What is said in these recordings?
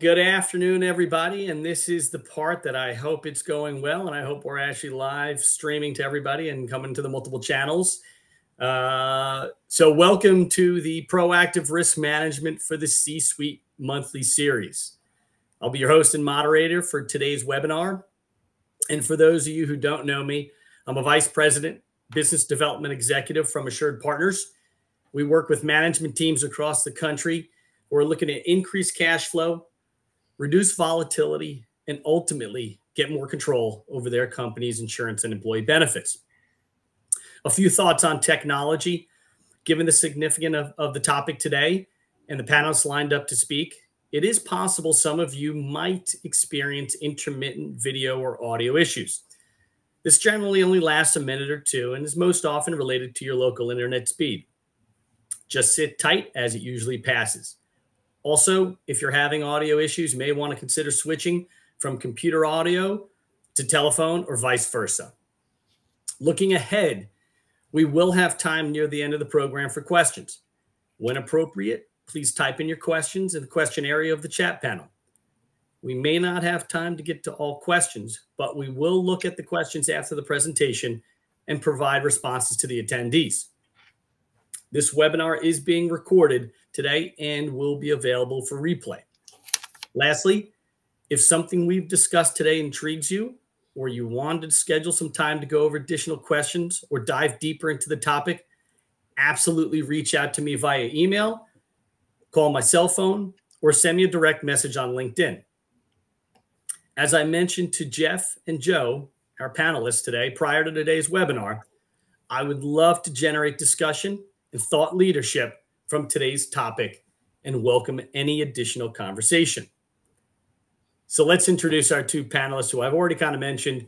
Good afternoon, everybody. And this is the part that I hope it's going well. And I hope we're actually live streaming to everybody and coming to the multiple channels. Uh, so, welcome to the Proactive Risk Management for the C Suite monthly series. I'll be your host and moderator for today's webinar. And for those of you who don't know me, I'm a vice president, business development executive from Assured Partners. We work with management teams across the country. We're looking at increased cash flow, reduce volatility, and ultimately get more control over their company's insurance and employee benefits. A few thoughts on technology. Given the significance of, of the topic today and the panelists lined up to speak, it is possible some of you might experience intermittent video or audio issues. This generally only lasts a minute or two and is most often related to your local internet speed. Just sit tight as it usually passes. Also, if you're having audio issues, you may want to consider switching from computer audio to telephone or vice versa. Looking ahead, we will have time near the end of the program for questions. When appropriate, please type in your questions in the question area of the chat panel. We may not have time to get to all questions, but we will look at the questions after the presentation and provide responses to the attendees. This webinar is being recorded today and will be available for replay. Lastly, if something we've discussed today intrigues you, or you want to schedule some time to go over additional questions or dive deeper into the topic, absolutely reach out to me via email, call my cell phone, or send me a direct message on LinkedIn. As I mentioned to Geoff and Joe, our panelists today, prior to today's webinar, I would love to generate discussion and thought leadership from today's topic and welcome any additional conversation. So let's introduce our two panelists who I've already kind of mentioned.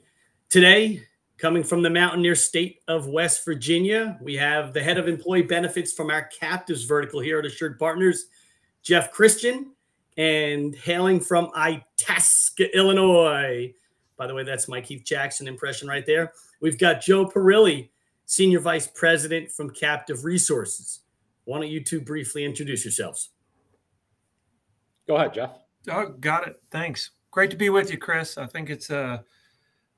Today, coming from the mountaineer state of West Virginia, we have the head of employee benefits from our captives vertical here at Assured Partners, Geoff Christian, and hailing from Itasca, Illinois. By the way, that's my Keith Jackson impression right there. We've got Joe Parrilli, Senior Vice President from Captive Resources. Why don't you two briefly introduce yourselves? Go ahead, Geoff. Oh, got it. Thanks. Great to be with you, Chris. I think it's a,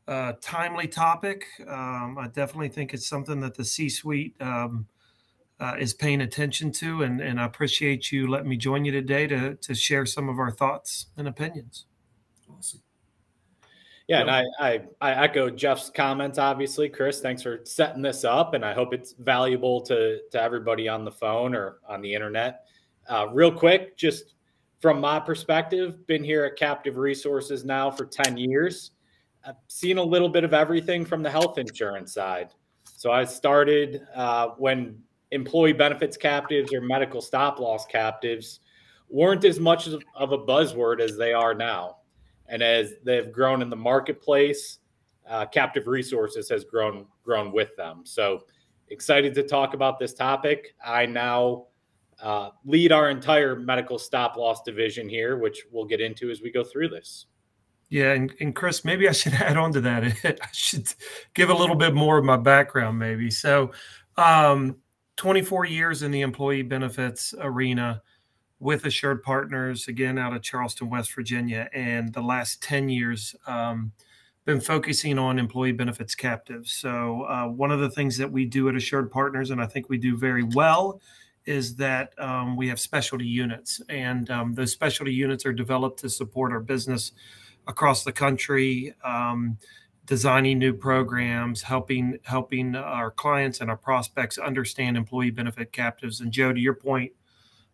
a timely topic. Um, I definitely think it's something that the C-suite um, uh, is paying attention to, and, and I appreciate you letting me join you today to to share some of our thoughts and opinions. Awesome. Yeah, and I, I, I echo Geoff's comments. Obviously, Chris, thanks for setting this up, and I hope it's valuable to to everybody on the phone or on the internet. Uh, real quick, just from my perspective, been here at Captive Resources now for ten years. I've seen a little bit of everything from the health insurance side. So I started uh, when employee benefits captives or medical stop loss captives weren't as much of a buzzword as they are now and as they've grown in the marketplace, uh, Captive Resources has grown grown with them. So excited to talk about this topic. I now uh, lead our entire medical stop loss division here, which we'll get into as we go through this. Yeah, and, and Chris, maybe I should add on to that. I should give a little bit more of my background, maybe. So, um, 24 years in the employee benefits arena with Assured Partners, again out of Charleston, West Virginia, and the last 10 years um, been focusing on employee benefits captives. So, uh, one of the things that we do at Assured Partners, and I think we do very well, is that um, we have specialty units, and um, those specialty units are developed to support our business across the country. Um, designing new programs, helping helping our clients and our prospects understand employee benefit captives. And Joe, to your point,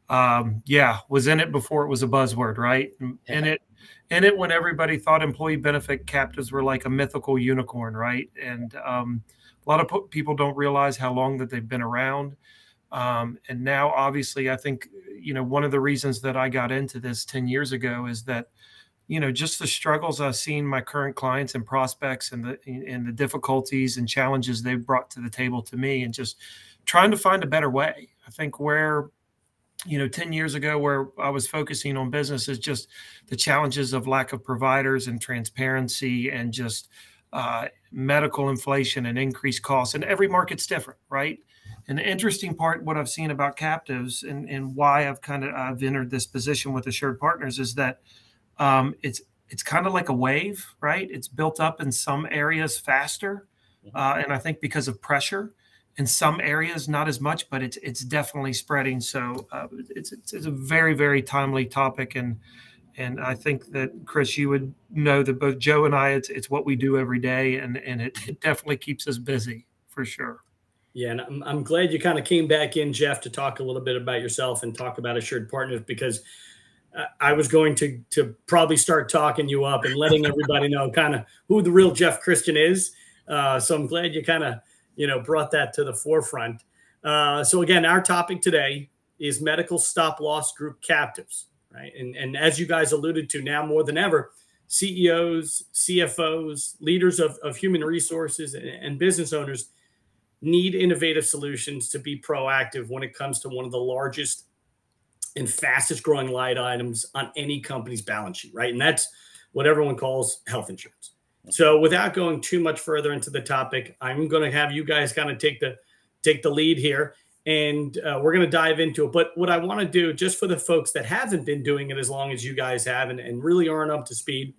um, yeah, was in it before it was a buzzword, right? In it, in it when everybody thought employee benefit captives were like a mythical unicorn, right? And um, a lot of people don't realize how long that they've been around. Um, and now, obviously, I think you know one of the reasons that I got into this ten years ago is that you know just the struggles I've seen my current clients and prospects and the and the difficulties and challenges they've brought to the table to me, and just trying to find a better way. I think where you know 10 years ago where i was focusing on business is just the challenges of lack of providers and transparency and just uh, medical inflation and increased costs and every market's different right And the interesting part, what I've seen about captives and, and why I've kind of I've entered this position with assured partners is that um, it's it's kind of like a wave, right? It's built up in some areas faster, mm-hmm. uh, and I think because of pressure. In some areas, not as much, but it's it's definitely spreading. So uh, it's, it's, it's a very very timely topic, and and I think that Chris, you would know that both Joe and I, it's it's what we do every day, and and it, it definitely keeps us busy for sure. Yeah, and I'm, I'm glad you kind of came back in, Geoff, to talk a little bit about yourself and talk about Assured Partners because I was going to to probably start talking you up and letting everybody know kind of who the real Geoff Christian is. Uh, so I'm glad you kind of you know brought that to the forefront. Uh, so again, our topic today is medical stop loss group captives, right? And and as you guys alluded to, now more than ever, CEOs, CFOs, leaders of, of human resources, and, and business owners need innovative solutions to be proactive when it comes to one of the largest and fastest growing line items on any company's balance sheet, right? And that's what everyone calls health insurance. So without going too much further into the topic, I'm going to have you guys kind of take the take the lead here and uh, we're going to dive into it. But what I want to do, just for the folks that haven't been doing it as long as you guys have and, and really aren't up to speed,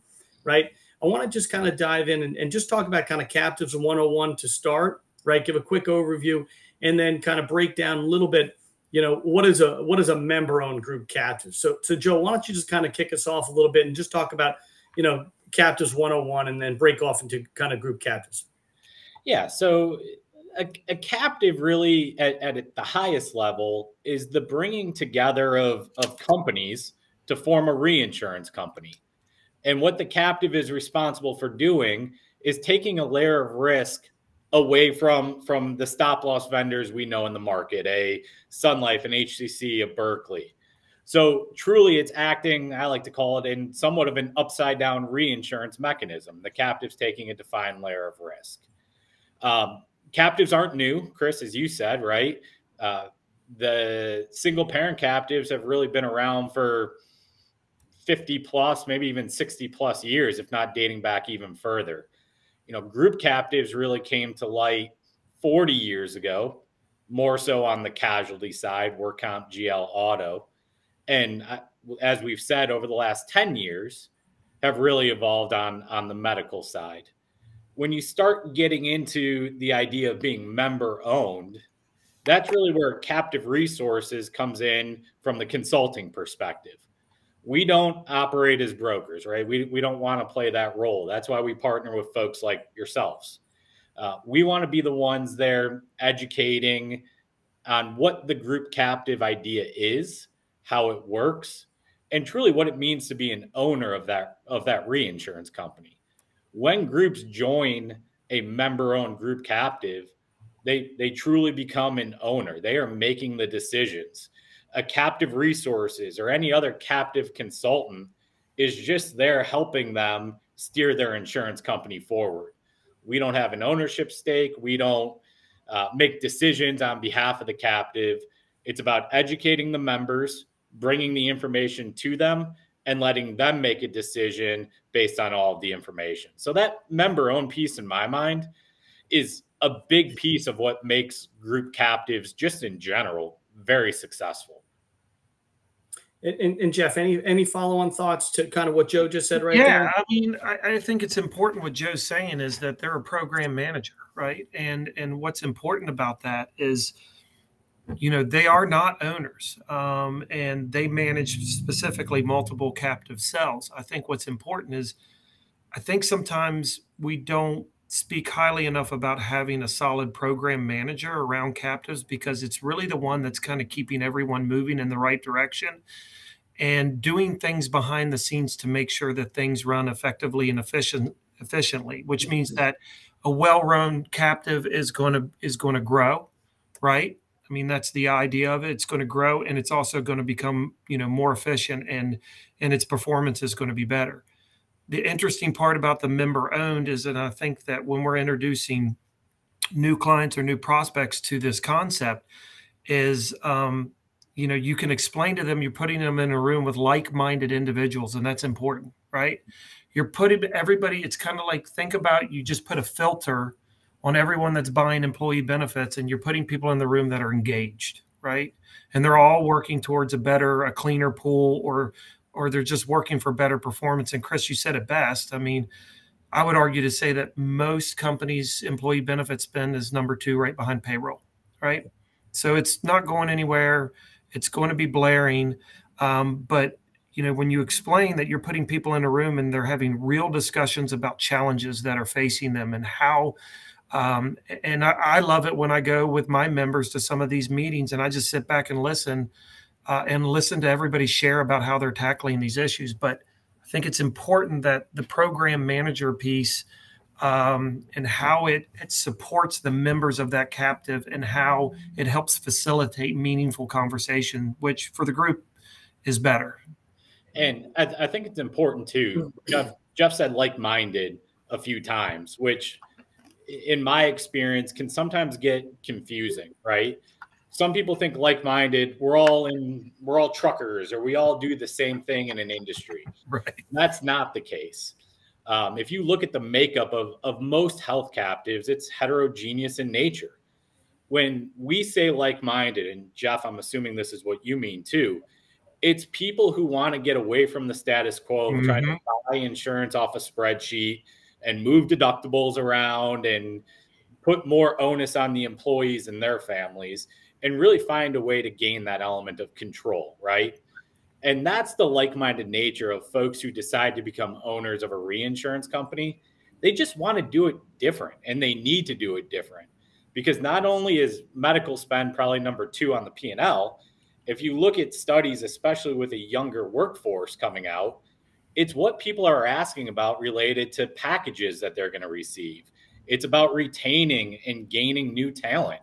right? I want to just kind of dive in and, and just talk about kind of captives 101 to start, right? Give a quick overview and then kind of break down a little bit you know what is a what is a member owned group captive so so joe why don't you just kind of kick us off a little bit and just talk about you know captives 101 and then break off into kind of group captives yeah so a, a captive really at, at the highest level is the bringing together of of companies to form a reinsurance company and what the captive is responsible for doing is taking a layer of risk away from from the stop loss vendors we know in the market, a Sun Life, an HCC, a Berkley. So truly, it's acting. I like to call it in somewhat of an upside down reinsurance mechanism. The captives taking a defined layer of risk. Um, captives aren't new, Chris, as you said, right? Uh, the single parent captives have really been around for 50 plus, maybe even 60 plus years, if not dating back even further you know, group captives really came to light 40 years ago, more so on the casualty side, work comp, GL, auto. And as we've said over the last 10 years, have really evolved on, on the medical side. When you start getting into the idea of being member owned, that's really where captive resources comes in from the consulting perspective we don't operate as brokers, right? We, we don't want to play that role. That's why we partner with folks like yourselves. Uh, we want to be the ones there educating on what the group captive idea is, how it works, and truly what it means to be an owner of that of that reinsurance company. When groups join a member-owned group captive, they they truly become an owner. They are making the decisions a captive resources or any other captive consultant is just there helping them steer their insurance company forward. We don't have an ownership stake. We don't uh, make decisions on behalf of the captive. It's about educating the members, bringing the information to them, and letting them make a decision based on all of the information. So, that member owned piece, in my mind, is a big piece of what makes group captives, just in general, very successful. And, and, Geoff, any any follow on thoughts to kind of what Joe just said right yeah, there? I mean, I, I, think it's important what Joe's saying is that they're a program manager, right? And and what's important about that is, you know, they are not owners, um, and they manage specifically multiple captive cells. I think what's important is, I think sometimes we don't speak highly enough about having a solid program manager around captives because it's really the one that's kind of keeping everyone moving in the right direction and doing things behind the scenes to make sure that things run effectively and efficient efficiently which means that a well-run captive is going to is going to grow right i mean that's the idea of it it's going to grow and it's also going to become you know more efficient and and its performance is going to be better the interesting part about the member owned is that I think that when we're introducing new clients or new prospects to this concept, is um, you know you can explain to them you're putting them in a room with like-minded individuals, and that's important, right? You're putting everybody. It's kind of like think about you just put a filter on everyone that's buying employee benefits and you're putting people in the room that are engaged, right? And they're all working towards a better, a cleaner pool or or they're just working for better performance. And Chris, you said it best. I mean, I would argue to say that most companies' employee benefit spend is number two right behind payroll, right? So it's not going anywhere. It's going to be blaring. Um, but you know, when you explain that you're putting people in a room and they're having real discussions about challenges that are facing them and how um, and I, I, love it when I go with my members to some of these meetings and I just sit back and listen uh, and listen to everybody share about how they're tackling these issues. But I think it's important that the program manager piece um, and how it, it supports the members of that captive and how it helps facilitate meaningful conversation, which for the group is better. And I, I think it's important too. Geoff, Geoff said like minded a few times, which in my experience can sometimes get confusing, right? Some people think like-minded, we're all in we're all truckers or we all do the same thing in an industry. Right. That's not the case. Um, if you look at the makeup of, of most health captives, it's heterogeneous in nature. When we say like minded, and Geoff, I'm assuming this is what you mean too, it's people who want to get away from the status quo, mm-hmm. trying to buy insurance off a spreadsheet and move deductibles around and put more onus on the employees and their families and really find a way to gain that element of control, right? And that's the like minded nature of folks who decide to become owners of a reinsurance company. They just want to do it different and they need to do it different because not only is medical spend probably number two on the P&L, if you look at studies, especially with a younger workforce coming out, it's what people are asking about related to packages that they're going to receive. It's about retaining and gaining new talent.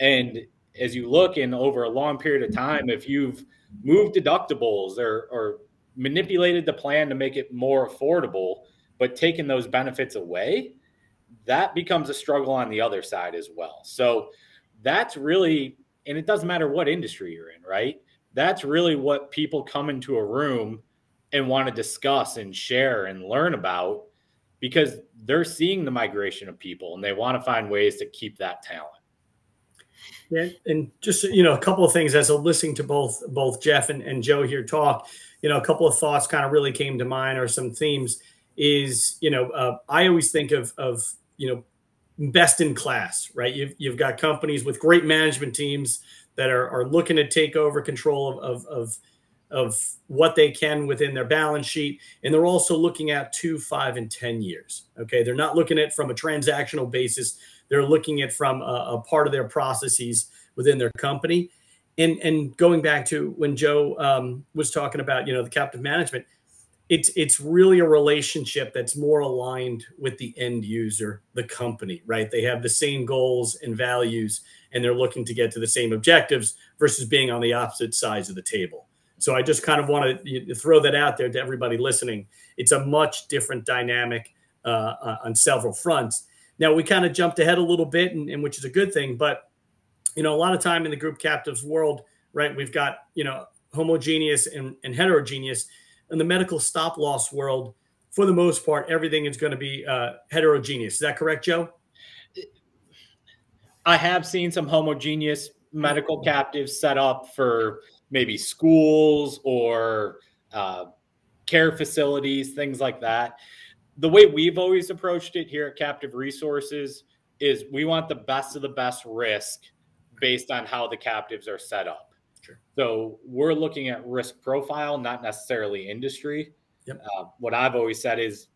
And as you look in over a long period of time, if you've moved deductibles or, or manipulated the plan to make it more affordable, but taken those benefits away, that becomes a struggle on the other side as well. So that's really, and it doesn't matter what industry you're in, right? That's really what people come into a room and want to discuss and share and learn about because they're seeing the migration of people and they want to find ways to keep that talent. Yeah, and just you know, a couple of things as I'm listening to both both Geoff and, and Joe here talk, you know, a couple of thoughts kind of really came to mind or some themes. Is you know, uh, I always think of of you know, best in class, right? You've you've got companies with great management teams that are are looking to take over control of of, of of what they can within their balance sheet. And they're also looking at two, five, and 10 years. Okay. They're not looking at from a transactional basis. They're looking at from a, a part of their processes within their company. And, and going back to when Joe um, was talking about, you know, the captive management, it's it's really a relationship that's more aligned with the end user, the company, right? They have the same goals and values, and they're looking to get to the same objectives versus being on the opposite sides of the table. So I just kind of want to throw that out there to everybody listening. It's a much different dynamic uh, uh, on several fronts. Now we kind of jumped ahead a little bit, and, and, which is a good thing. But you know, a lot of time in the group captives world, right? We've got you know homogeneous and, and heterogeneous. In the medical stop loss world, for the most part, everything is going to be uh, heterogeneous. Is that correct, Joe? I have seen some homogeneous medical captives set up for maybe schools or uh, care facilities, things like that. The way we've always approached it here at Captive Resources is we want the best of the best risk based on how the captives are set up. Sure. So we're looking at risk profile, not necessarily industry. Yep. Uh, what I've always said is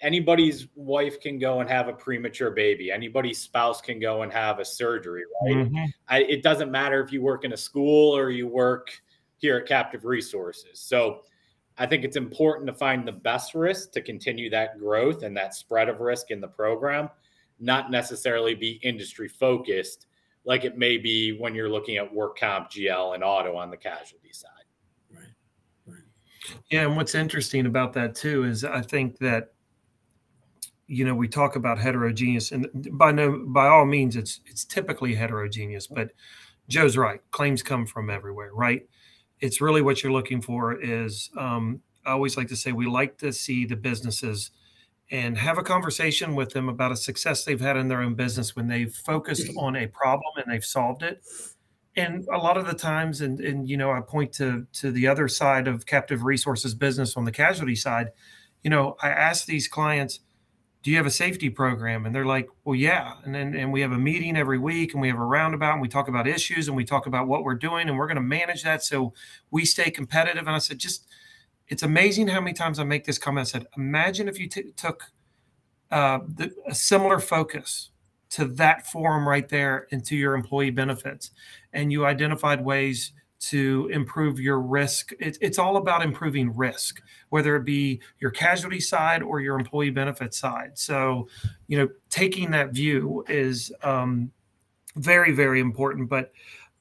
anybody's wife can go and have a premature baby. Anybody's spouse can go and have a surgery right? Mm-hmm. I, it doesn't matter if you work in a school or you work here at captive resources. So i think it's important to find the best risk to continue that growth and that spread of risk in the program not necessarily be industry focused like it may be when you're looking at work comp gl and auto on the casualty side yeah, and what's interesting about that too is I think that you know we talk about heterogeneous, and by no by all means it's it's typically heterogeneous, but Joe's right. Claims come from everywhere, right? It's really what you're looking for is um, I always like to say we like to see the businesses and have a conversation with them about a success they've had in their own business when they've focused on a problem and they've solved it and a lot of the times and and you know i point to to the other side of captive resources business on the casualty side you know i ask these clients do you have a safety program? And they're like well yeah. And then and we have a meeting every week and we have a roundabout and we talk about issues and we talk about what we're doing and we're going to manage that so we stay competitive. And i said just it's amazing how many times i make this comment. I said imagine if you took uh, the, a similar focus to that forum right there into your employee benefits. And you identified ways to improve your risk. It, it's all about improving risk whether it be your casualty side or your employee benefit side. So you know taking that view is um, very very important. But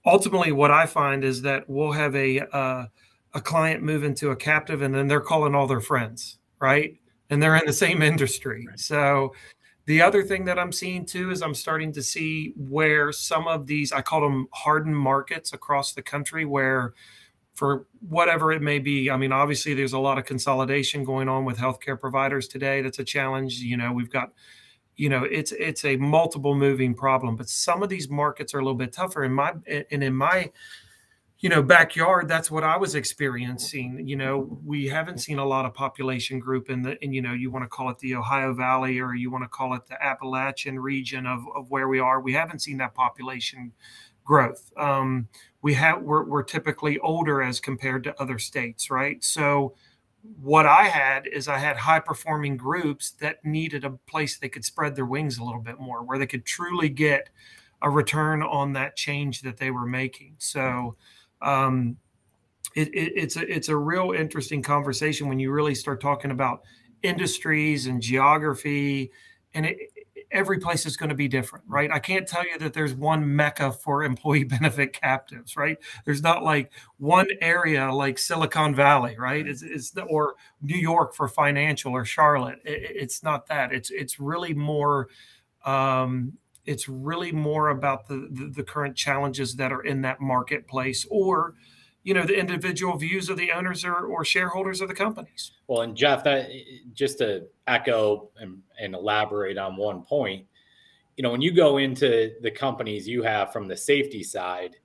ultimately what i find is that we'll have a uh, a client move into a captive and then they're calling all their friends right? And they're in the same industry. Right. so the other thing that I'm seeing too is I'm starting to see where some of these, I call them hardened markets across the country, where for whatever it may be, I mean, obviously there's a lot of consolidation going on with healthcare providers today. That's a challenge. You know, we've got, you know, it's it's a multiple moving problem, but some of these markets are a little bit tougher. In my and in my you know backyard that's what i was experiencing you know we haven't seen a lot of population group in the and you know you want to call it the ohio valley or you want to call it the appalachian region of, of where we are we haven't seen that population growth. Um, we have we're, we're typically older as compared to other states right? So what i had is i had high performing groups that needed a place they could spread their wings a little bit more where they could truly get a return on that change that they were making. So um, it, it, it's a it's a real interesting conversation when you really start talking about industries and geography, and it, every place is going to be different, right? I can't tell you that there's one mecca for employee benefit captives, right? There's not like one area like Silicon Valley, right? It's, it's the, or New York for financial or Charlotte. It, it's not that. It's it's really more um, it's really more about the, the, the current challenges that are in that marketplace or you know the individual views of the owners or, or shareholders of the companies. Well and geoff that just to echo and, and elaborate on one point you know when you go into the companies you have from the safety side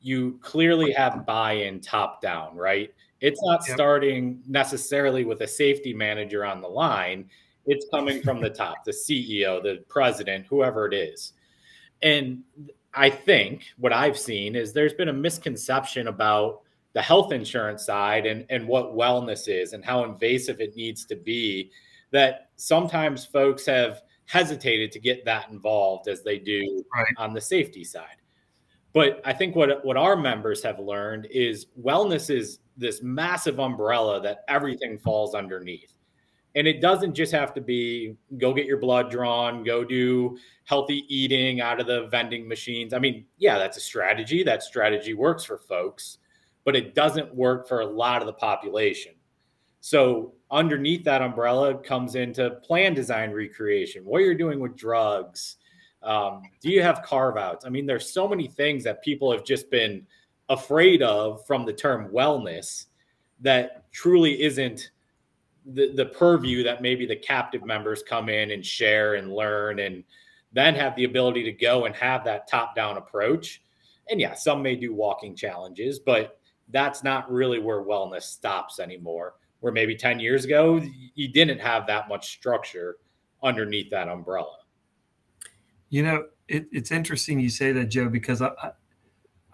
you clearly have buy-in top down right? It's not yep. starting necessarily with a safety manager on the line it's coming from the top, the CEO, the president, whoever it is. And I think what I've seen is there's been a misconception about the health insurance side and, and what wellness is and how invasive it needs to be that sometimes folks have hesitated to get that involved as they do right. on the safety side. But I think what what our members have learned is wellness is this massive umbrella that everything falls underneath. And it doesn't just have to be go get your blood drawn, go do healthy eating out of the vending machines. I mean, yeah, that's a strategy. That strategy works for folks, but it doesn't work for a lot of the population. So, underneath that umbrella comes into plan design recreation, what you're doing with drugs. Um, do you have carve outs? I mean, there's so many things that people have just been afraid of from the term wellness that truly isn't the, the purview that maybe the captive members come in and share and learn and then have the ability to go and have that top down approach. And yeah, some may do walking challenges, but that's not really where wellness stops anymore. Where maybe 10 years ago, you didn't have that much structure underneath that umbrella. You know, it, it's interesting you say that, Joe, because I,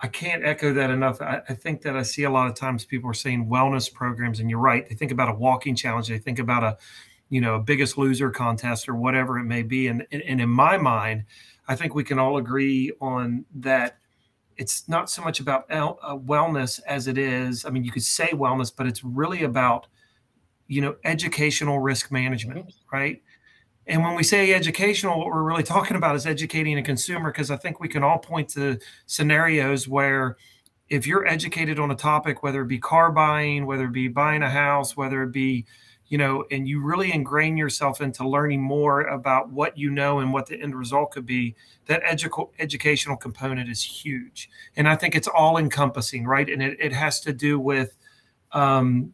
I can't echo that enough. I, I, think that I see a lot of times people are saying wellness programs, and you're right. They think about a walking challenge. They think about a, you know, a biggest loser contest or whatever it may be. And, and, and in my mind, I think we can all agree on that. It's not so much about uh, wellness as it is. I mean, you could say wellness, but it's really about, you know, educational risk management, right? And when we say educational, what we're really talking about is educating a consumer because I think we can all point to scenarios where if you're educated on a topic, whether it be car buying, whether it be buying a house, whether it be, you know, and you really ingrain yourself into learning more about what you know and what the end result could be, that edu- educational component is huge. And I think it's all encompassing, right? And it, it has to do with, um,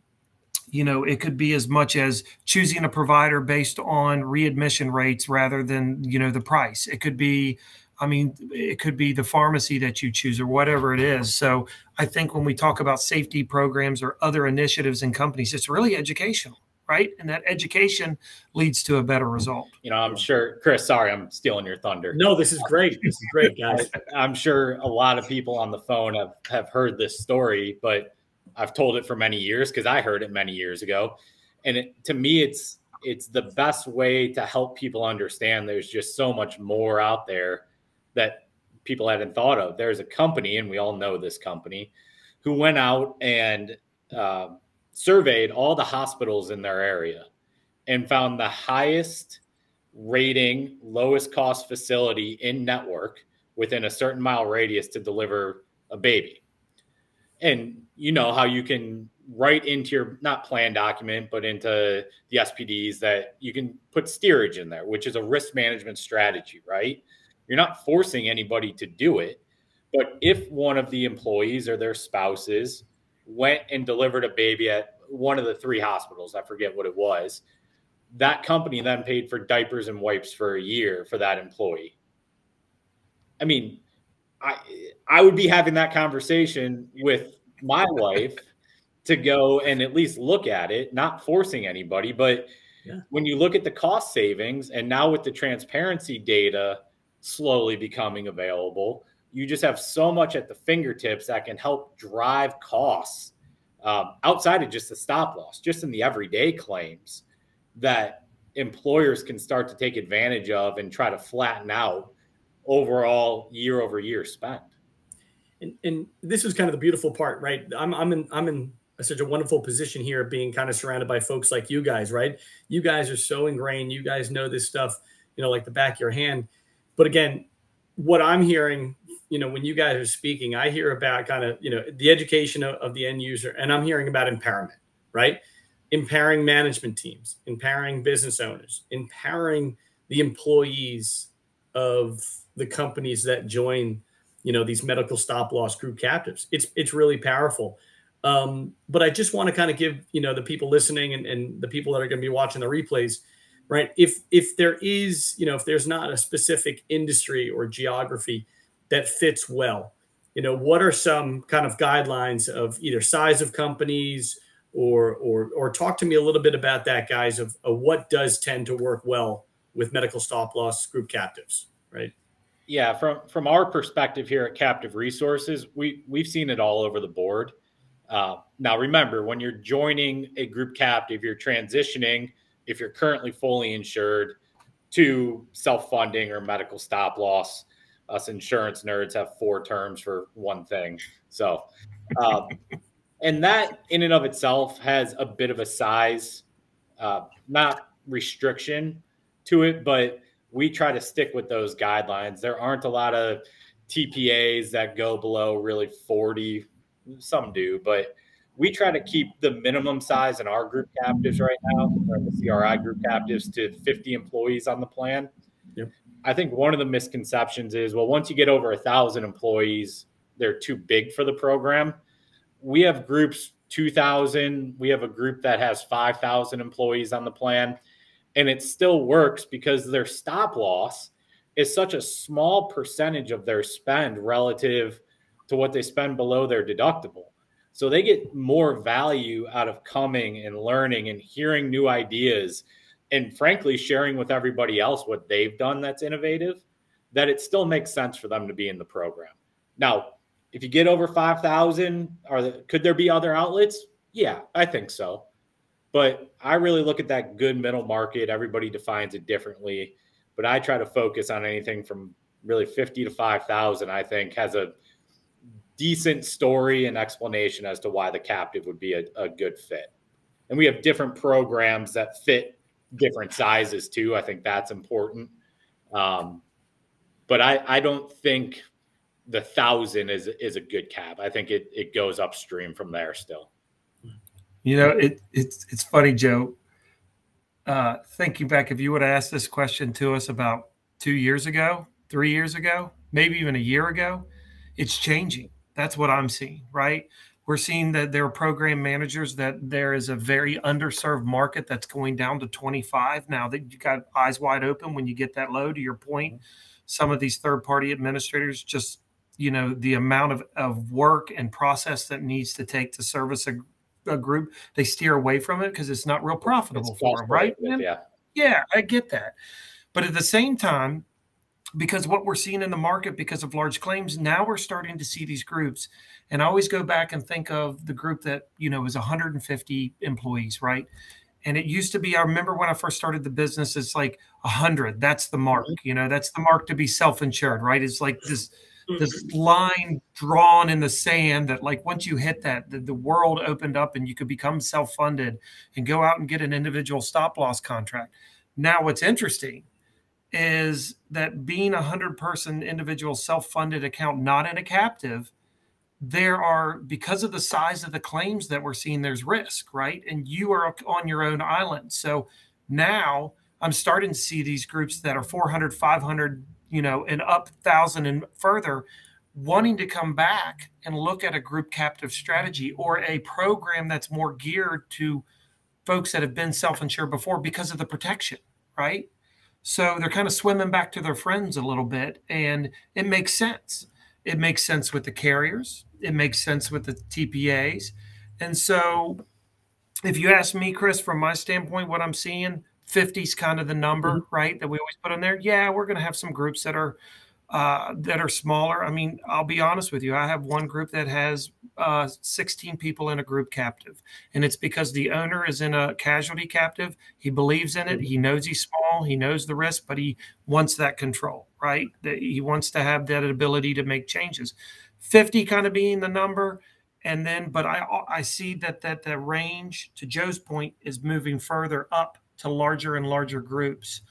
you know, it could be as much as choosing a provider based on readmission rates rather than, you know, the price. It could be, I mean, it could be the pharmacy that you choose or whatever it is. So I think when we talk about safety programs or other initiatives in companies, it's really educational right? And that education leads to a better result. You know, I'm sure, Chris, sorry, I'm stealing your thunder. No, this is great. This is great, guys. I'm sure a lot of people on the phone have, have heard this story, but I've told it for many years because I heard it many years ago. And it, to me, it's it's the best way to help people understand there's just so much more out there that people hadn't thought of. There's a company, and we all know this company, who went out and uh, surveyed all the hospitals in their area and found the highest rating, lowest cost facility in network within a certain mile radius to deliver a baby. And you know how you can write into your not plan document, but into the SPDs that you can put steerage in there, which is a risk management strategy, right? You're not forcing anybody to do it. But if one of the employees or their spouses went and delivered a baby at one of the three hospitals. I forget what it was. That company then paid for diapers and wipes for a year for that employee. I mean, I I would be having that conversation with my wife to go and at least look at it, not forcing anybody, but yeah. when you look at the cost savings and now with the transparency data slowly becoming available, you just have so much at the fingertips that can help drive costs um, outside of just the stop loss, just in the everyday claims that employers can start to take advantage of and try to flatten out overall year over year spend. And, and this is kind of the beautiful part, right? I'm, I'm in, I'm in such a wonderful position here being kind of surrounded by folks like you guys, right? You guys are so ingrained. You guys know this stuff, you know, like the back of your hand. But again, what I'm hearing you know, when you guys are speaking, I hear about kind of, you know, the education of, of the end user, and I'm hearing about empowerment, right? Empowering management teams, empowering business owners, empowering the employees of the companies that join, you know, these medical stop loss group captives. It's it's really powerful. Um, but I just want to kind of give, you know, the people listening and, and the people that are going to be watching the replays, right? If if there is, you know, if there's not a specific industry or geography that fits well? You know, what are some kind of guidelines of either size of companies or or or talk to me a little bit about that, guys, of, of what does tend to work well with medical stop loss group captives, right? Yeah, from from our perspective here at Captive Resources, we we've seen it all over the board. Uh, now, remember, when you're joining a group captive, you're transitioning if you're currently fully insured to self funding or medical stop loss us insurance nerds have four terms for one thing. So, um, and that in and of itself has a bit of a size, uh, not restriction to it, but we try to stick with those guidelines. There aren't a lot of TPAs that go below really 40. Some do, but we try to keep the minimum size in our group captives right now, the CRI group captives, to 50 employees on the plan. Yep. I think one of the misconceptions is well, once you get over a thousand employees, they're too big for the program. We have groups 2,000. We have a group that has 5,000 employees on the plan, and it still works because their stop loss is such a small percentage of their spend relative to what they spend below their deductible. So they get more value out of coming and learning and hearing new ideas and frankly sharing with everybody else what they've done that's innovative that it still makes sense for them to be in the program. Now if you get over 5000 are could there be other outlets? Yeah i think so but i really look at that good middle market everybody defines it differently but i try to focus on anything from really 50 to 5000 i think has a decent story and explanation as to why the captive would be a, a good fit and we have different programs that fit different sizes too. I think that's important. Um, but I, I don't think the thousand is is a good cap. I think it it goes upstream from there still. You know, it it's it's funny, Joe. Uh, thinking back, if you would have asked this question to us about two years ago, three years ago, maybe even a year ago, it's changing. That's what I'm seeing, right? We're seeing that there are program managers that there is a very underserved market that's going down to 25 now that you got eyes wide open when you get that low. To your point, some of these third party administrators just you know the amount of, of work and process that needs to take to service a, a group they steer away from it because it's not real profitable for them right yeah. Yeah i get that. But at the same time because what we're seeing in the market because of large claims now we're starting to see these groups and i always go back and think of the group that you know is 150 employees right? And it used to be i remember when i first started the business it's like 100 that's the mark mm-hmm. you know that's the mark to be self-insured right? It's like this this mm-hmm. line drawn in the sand that like once you hit that the, the world opened up and you could become self-funded and go out and get an individual stop loss contract. Now what's interesting is that being a hundred person individual self-funded account not in a captive there are because of the size of the claims that we're seeing there's risk right? And you are on your own island. So now i'm starting to see these groups that are 400 500 you know, and up thousand and further, wanting to come back and look at a group captive strategy or a program that's more geared to folks that have been self-insured before because of the protection, right? So they're kind of swimming back to their friends a little bit, and it makes sense. It makes sense with the carriers. It makes sense with the TPAs. And so, if you ask me, Chris, from my standpoint, what I'm seeing, 50 is kind of the number, mm-hmm. right? That we always put on there. Yeah, we're going to have some groups that are uh, that are smaller. I mean, I'll be honest with you. I have one group that has uh, 16 people in a group captive, and it's because the owner is in a casualty captive. He believes in it. Mm-hmm. He knows he's small. He knows the risk, but he wants that control, right? That he wants to have that ability to make changes. 50 kind of being the number and then but i i see that that the range to joe's point is moving further up to larger and larger groups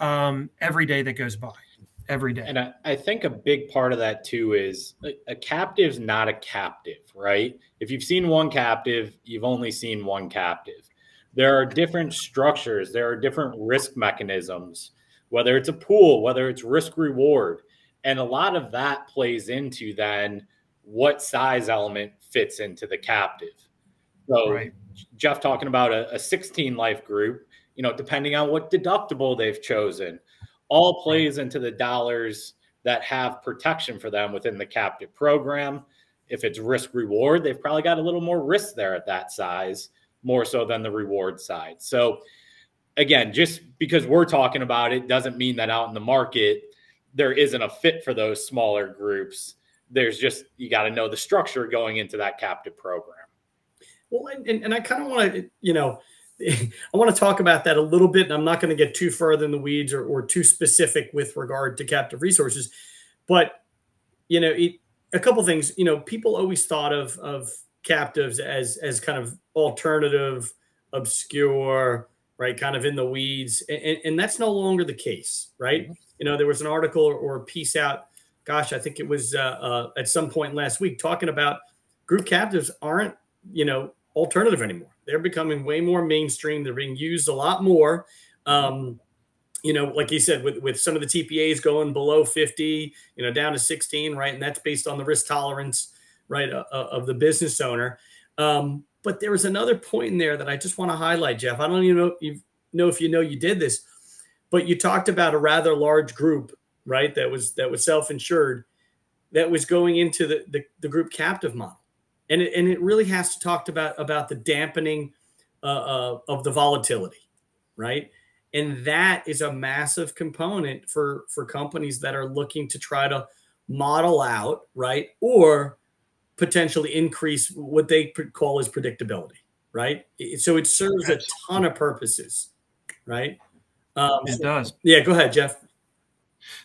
um, every day that goes by every day. And I, I, think a big part of that too is a, a captive's not a captive, right? If you've seen one captive, you've only seen one captive. There are different structures, there are different risk mechanisms, whether it's a pool, whether it's risk reward. And a lot of that plays into then what size element fits into the captive. So, right. Geoff talking about a, a 16 life group, you know, depending on what deductible they've chosen, all plays into the dollars that have protection for them within the captive program. If it's risk reward, they've probably got a little more risk there at that size, more so than the reward side. So, again, just because we're talking about it doesn't mean that out in the market there isn't a fit for those smaller groups. There's just, you got to know the structure going into that captive program. Well, and, and I kind of want to, you know, I want to talk about that a little bit, and I'm not going to get too further in the weeds or, or too specific with regard to captive resources. But you know, it, a couple things. You know, people always thought of of captives as as kind of alternative, obscure, right, kind of in the weeds, and, and that's no longer the case, right? Mm-hmm. You know, there was an article or, or a piece out. Gosh, I think it was uh, uh, at some point last week talking about group captives aren't you know alternative anymore they're becoming way more mainstream. They're being used a lot more. Um, you know, like you said, with, with some of the TPAs going below 50, you know, down to 16, right? And that's based on the risk tolerance, right, uh, of the business owner. Um, but there was another point in there that I just want to highlight, Geoff. I don't even know, you know if you know you did this, but you talked about a rather large group, right? That was that was self-insured, that was going into the, the, the group captive model and it, and it really has to talk about about the dampening uh, uh, of the volatility, right? And that is a massive component for for companies that are looking to try to model out, right, or potentially increase what they call as predictability, right? So it serves a ton of purposes, right? Um, it does. Yeah, go ahead, Geoff.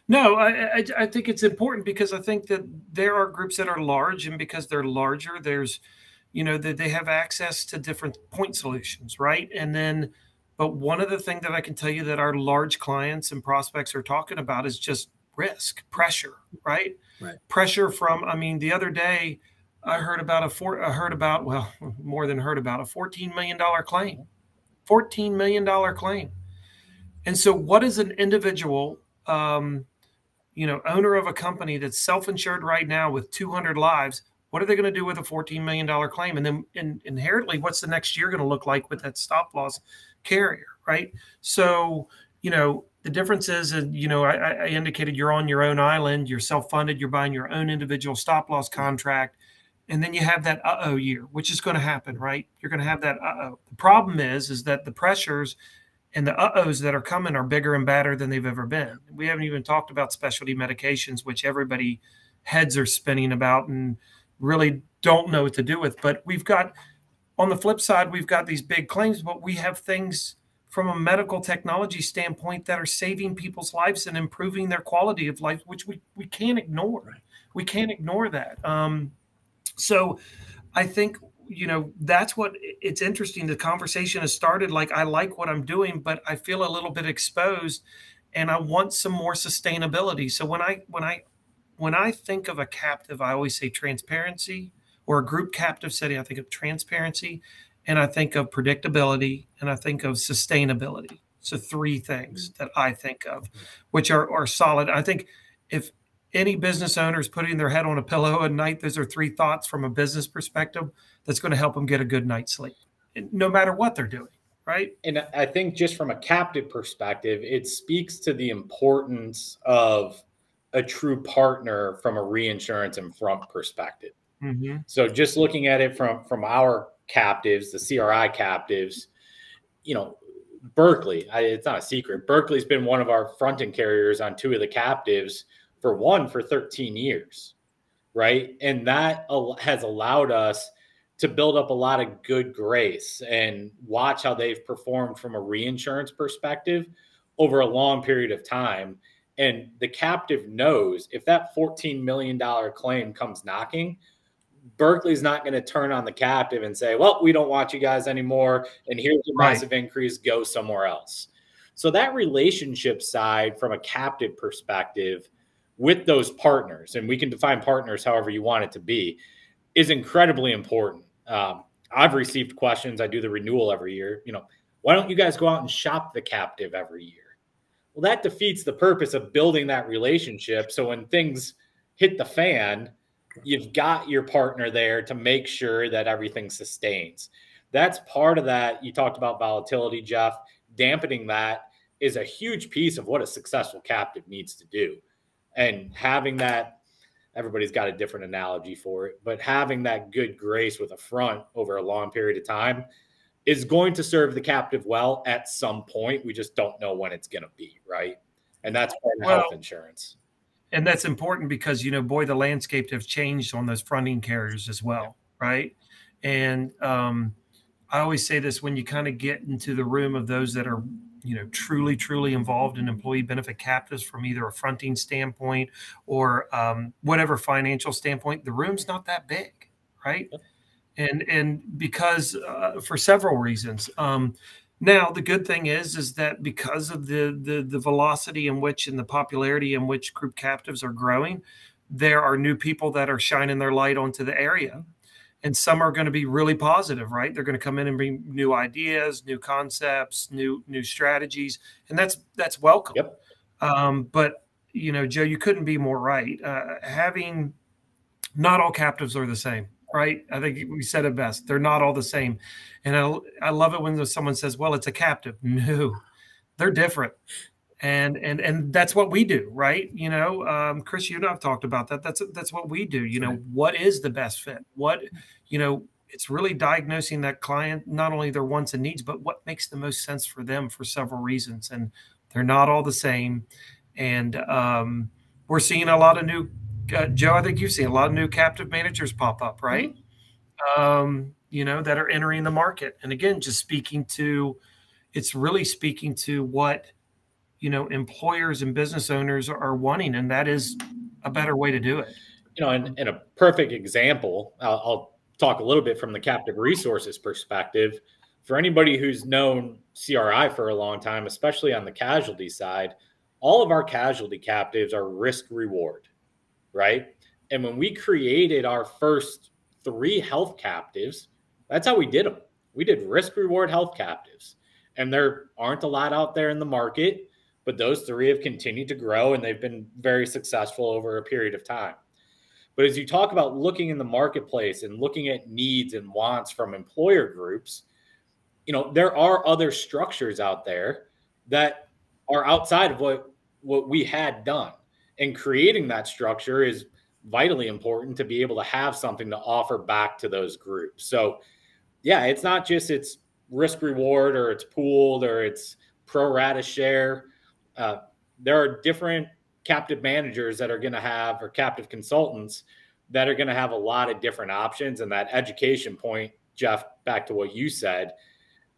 No, I, I, I think it's important because I think that there are groups that are large, and because they're larger, there's, you know, that they have access to different point solutions, right? And then, but one of the things that I can tell you that our large clients and prospects are talking about is just risk, pressure, right? Right. Pressure from, I mean, the other day I heard about a four, I heard about, well, more than heard about a $14 million claim, $14 million claim. And so, what is an individual um, you know, owner of a company that's self-insured right now with 200 lives, What are they going to do with a $14 million claim? And then in, inherently, what's the next year going to look like with that stop loss carrier, right? So, you know, the difference is, uh, you know, I, I indicated you're on your own island, you're self funded, you're buying your own individual stop loss contract. And then you have that uh oh year, which is going to happen, right? You're going to have that uh oh. The problem is, is that the pressures and the uh-ohs that are coming are bigger and badder than they've ever been. We haven't even talked about specialty medications, which everybody heads are spinning about and really don't know what to do with. But we've got on the flip side, we've got these big claims, but we have things from a medical technology standpoint that are saving people's lives and improving their quality of life, which we, we can't ignore. We can't ignore that. Um, so I think you know that's what it's interesting. The conversation has started like i like what i'm doing but i feel a little bit exposed and i want some more sustainability. So when i when i when i think of a captive i always say transparency or a group captive setting. I think of transparency and i think of predictability and i think of sustainability. So three things mm-hmm. that i think of which are, are solid. I think if any business owner is putting their head on a pillow at night those are three thoughts from a business perspective that's going to help them get a good night's sleep, no matter what they're doing. Right. And I think just from a captive perspective, it speaks to the importance of a true partner from a reinsurance and front perspective. Mm-hmm. So just looking at it from from our captives, the CRI captives, you know, Berkley. I, it's not a secret. Berkley's been one of our fronting carriers on two of the captives for one for 13 years, right? And that has allowed us to build up a lot of good grace and watch how they've performed from a reinsurance perspective over a long period of time. And the captive knows if that $14 million claim comes knocking, Berkley's not going to turn on the captive and say, well, we don't want you guys anymore. And here's a massive right. increase, go somewhere else. So that relationship side from a captive perspective with those partners, and we can define partners however you want it to be, is incredibly important. Um, I've received questions. I do the renewal every year. You know, why don't you guys go out and shop the captive every year? Well, that defeats the purpose of building that relationship. So when things hit the fan, you've got your partner there to make sure that everything sustains. That's part of that. You talked about volatility, Geoff. Dampening that is a huge piece of what a successful captive needs to do. And having that everybody's got a different analogy for it, but having that good grace with a front over a long period of time is going to serve the captive well at some point. We just don't know when it's going to be, right? And that's well, health insurance. And that's important because, you know, boy, the landscape has changed on those fronting carriers as well, right? And um, I always say this when you kind of get into the room of those that are you know truly truly involved in employee benefit captives from either a fronting standpoint or um, whatever financial standpoint the room's not that big right? And and because uh, for several reasons um, now the good thing is is that because of the, the the velocity in which and the popularity in which group captives are growing there are new people that are shining their light onto the area and some are going to be really positive right? They're going to come in and bring new ideas new concepts new new strategies and that's that's welcome. Yep. um, but you know joe you couldn't be more right. Uh, having not all captives are the same right? I think we said it best they're not all the same. And i, I love it when someone says well it's a captive. No they're different and and and that's what we do right? You know um, chris you and i've talked about that. That's that's what we do. You know what is the best fit? What you know it's really diagnosing that client not only their wants and needs but what makes the most sense for them for several reasons and they're not all the same. And um, we're seeing a lot of new uh, joe i think you've seen a lot of new captive managers pop up right? Mm-hmm. um, you know that are entering the market. And again just speaking to it's really speaking to what you know employers and business owners are wanting and that is a better way to do it. You know and, and a perfect example I'll, I'll, talk a little bit from the captive resources perspective. For anybody who's known cri for a long time especially on the casualty side all of our casualty captives are risk reward right? And when we created our first three health captives that's how we did them we did risk reward health captives and there aren't a lot out there in the market but those three have continued to grow and they've been very successful over a period of time. But as you talk about looking in the marketplace and looking at needs and wants from employer groups, you know, there are other structures out there that are outside of what what we had done. And creating that structure is vitally important to be able to have something to offer back to those groups. So, yeah, it's not just it's risk reward or it's pooled or it's pro rata share. Uh, there are different captive managers that are going to have or captive consultants that are going to have a lot of different options. And that education point, Geoff, back to what you said,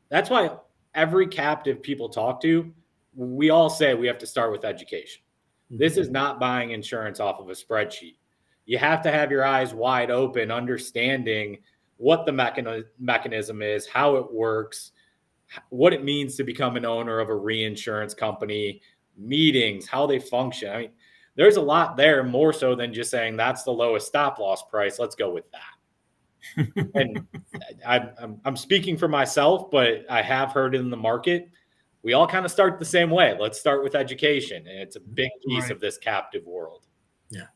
that's why every captive people talk to, we all say we have to start with education. This is not buying insurance off of a spreadsheet. You have to have your eyes wide open, understanding what the mechanism is, how it works, what it means to become an owner of a reinsurance company, meetings, how they function. I mean, there's a lot there more so than just saying that's the lowest stop loss price. Let's go with that. and I, I'm, I'm speaking for myself, but I have heard in the market, we all kind of start the same way. Let's start with education. And it's a big piece right. of this captive world. Yeah.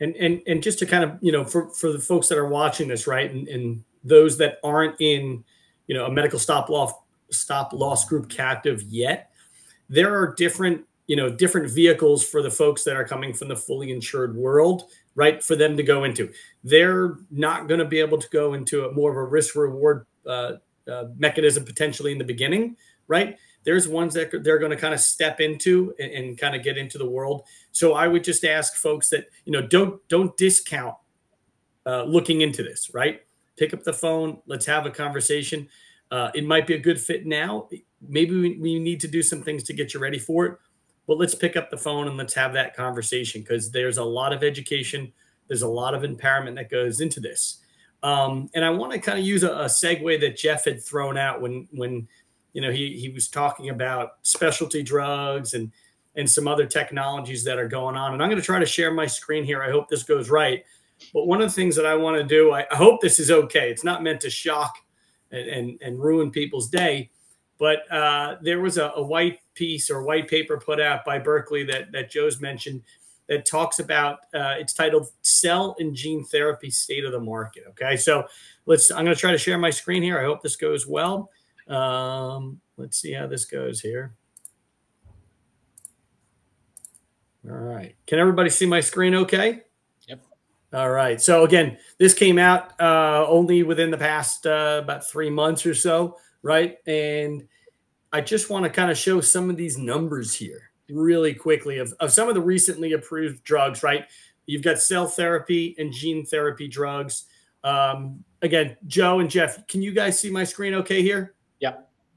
And, and, and just to kind of, you know, for, for the folks that are watching this, right. And, and those that aren't in, you know, a medical stop loss, stop loss group captive yet, there are different you know different vehicles for the folks that are coming from the fully insured world right for them to go into. They're not going to be able to go into a more of a risk reward uh, uh, mechanism potentially in the beginning right? There's ones that they're going to kind of step into and, and kind of get into the world. So i would just ask folks that you know don't don't discount uh, looking into this right? Pick up the phone let's have a conversation uh, it might be a good fit now maybe we, we need to do some things to get you ready for it but let's pick up the phone and let's have that conversation because there's a lot of education, there's a lot of empowerment that goes into this. Um, and I want to kind of use a, a segue that Geoff had thrown out when when you know he he was talking about specialty drugs and and some other technologies that are going on. And I'm going to try to share my screen here. I hope this goes right. But one of the things that I want to do, I, I hope this is okay. It's not meant to shock and, and, and ruin people's day. But uh, there was a, a, white piece or white paper put out by Berkley that, that Joe's mentioned that talks about, uh, it's titled Cell and Gene Therapy State of the Market. Okay. So let's, I'm going to try to share my screen here. I hope this goes well. Um, let's see how this goes here. All right. Can everybody see my screen okay? Yep. All right. So again, this came out uh, only within the past uh, about three months or so right? And I just want to kind of show some of these numbers here really quickly of, of some of the recently approved drugs, right? You've got cell therapy and gene therapy drugs. Um, again, Joe and Geoff, can you guys see my screen okay here? Yeah.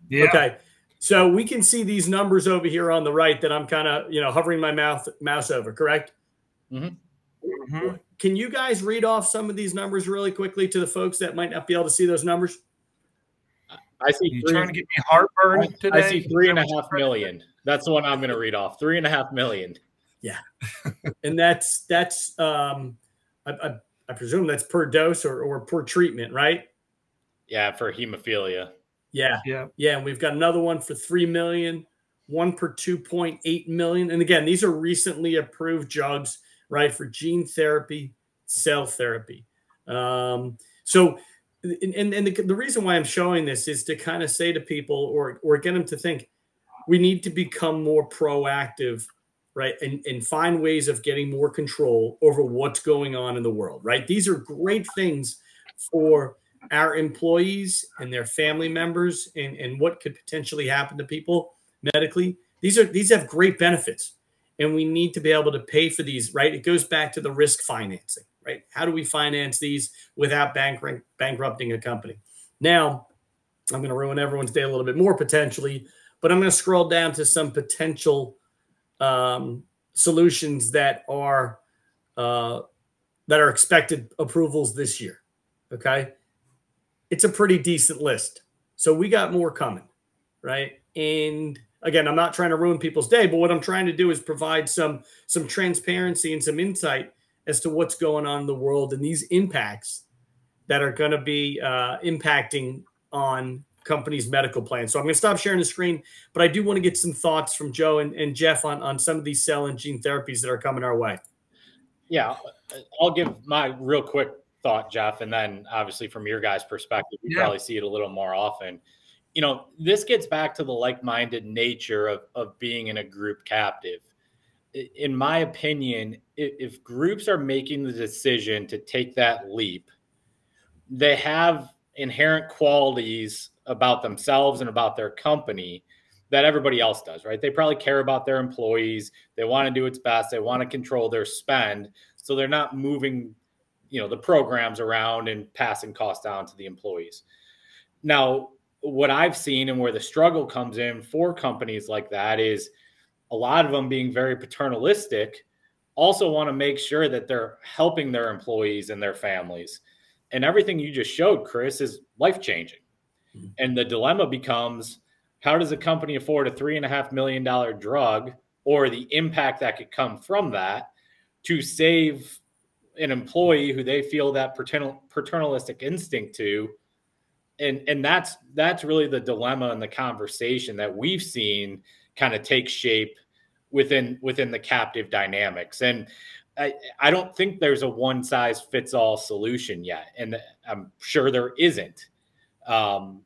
Yeah. Okay. So we can see these numbers over here on the right that I'm kind of, you know, hovering my mouth mouse over, correct? Mm-hmm. Mm-hmm. Can you guys read off some of these numbers really quickly to the folks that might not be able to see those numbers? I see. You're trying to get me heartburn today? I see three and a half million. That's the one I'm going to read off. Three and a half million. Yeah, and that's that's um, I, I, I presume that's per dose or or per treatment, right? Yeah, for hemophilia. Yeah, yeah, yeah. And we've got another one for three million, one per two point eight million. And again, these are recently approved drugs, right, for gene therapy, cell therapy. Um, so and, and the, the reason why I'm showing this is to kind of say to people or or get them to think we need to become more proactive right and, and find ways of getting more control over what's going on in the world right? These are great things for our employees and their family members and, and what could potentially happen to people medically. These are these have great benefits and we need to be able to pay for these right it goes back to the risk financing right? How do we finance these without bankrupting a company? Now, I'm going to ruin everyone's day a little bit more potentially, but I'm going to scroll down to some potential um, solutions that are uh, that are expected approvals this year. Okay, it's a pretty decent list. So we got more coming, right? And again, I'm not trying to ruin people's day, but what I'm trying to do is provide some some transparency and some insight as to what's going on in the world and these impacts that are going to be uh, impacting on companies' medical plans. So I'm going to stop sharing the screen, but I do want to get some thoughts from Joe and, and Geoff on, on some of these cell and gene therapies that are coming our way. Yeah, I'll give my real quick thought, Geoff, and then obviously from your guys' perspective, you yeah. probably see it a little more often. You know, this gets back to the like-minded nature of of being in a group captive. In my opinion, if groups are making the decision to take that leap, they have inherent qualities about themselves and about their company that everybody else does, right? They probably care about their employees. They want to do its best. They want to control their spend. So they're not moving, you know, the programs around and passing costs down to the employees. Now, what I've seen and where the struggle comes in for companies like that is a lot of them being very paternalistic also want to make sure that they're helping their employees and their families. And everything you just showed, Chris, is life changing. Mm-hmm. And the dilemma becomes how does a company afford a three and a half million dollar drug or the impact that could come from that to save an employee who they feel that paternal, paternalistic instinct to and and that's that's really the dilemma and the conversation that we've seen kind of take shape within within the captive dynamics. And I, I don't think there's a one size fits all solution yet and i'm sure there isn't. Um,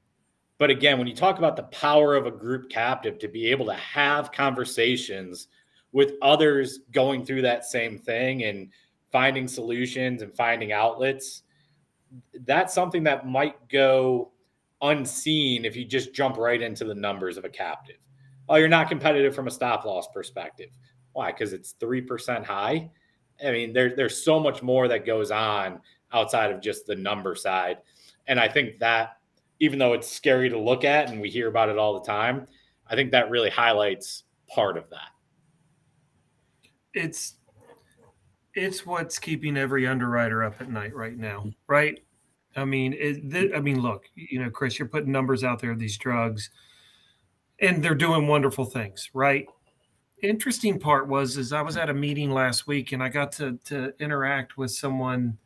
but again, when you talk about the power of a group captive to be able to have conversations with others going through that same thing and finding solutions and finding outlets, that's something that might go unseen if you just jump right into the numbers of a captive. Oh, you're not competitive from a stop loss perspective. Why? Because it's 3% high. I mean, there, there's so much more that goes on outside of just the number side. And I think that even though it's scary to look at and we hear about it all the time, I think that really highlights part of that. It's it's what's keeping every underwriter up at night right now, right? I mean, it, th- I mean, look, you know, Chris, you're putting numbers out there of these drugs, and they're doing wonderful things, right? Interesting part was is I was at a meeting last week and I got to to interact with someone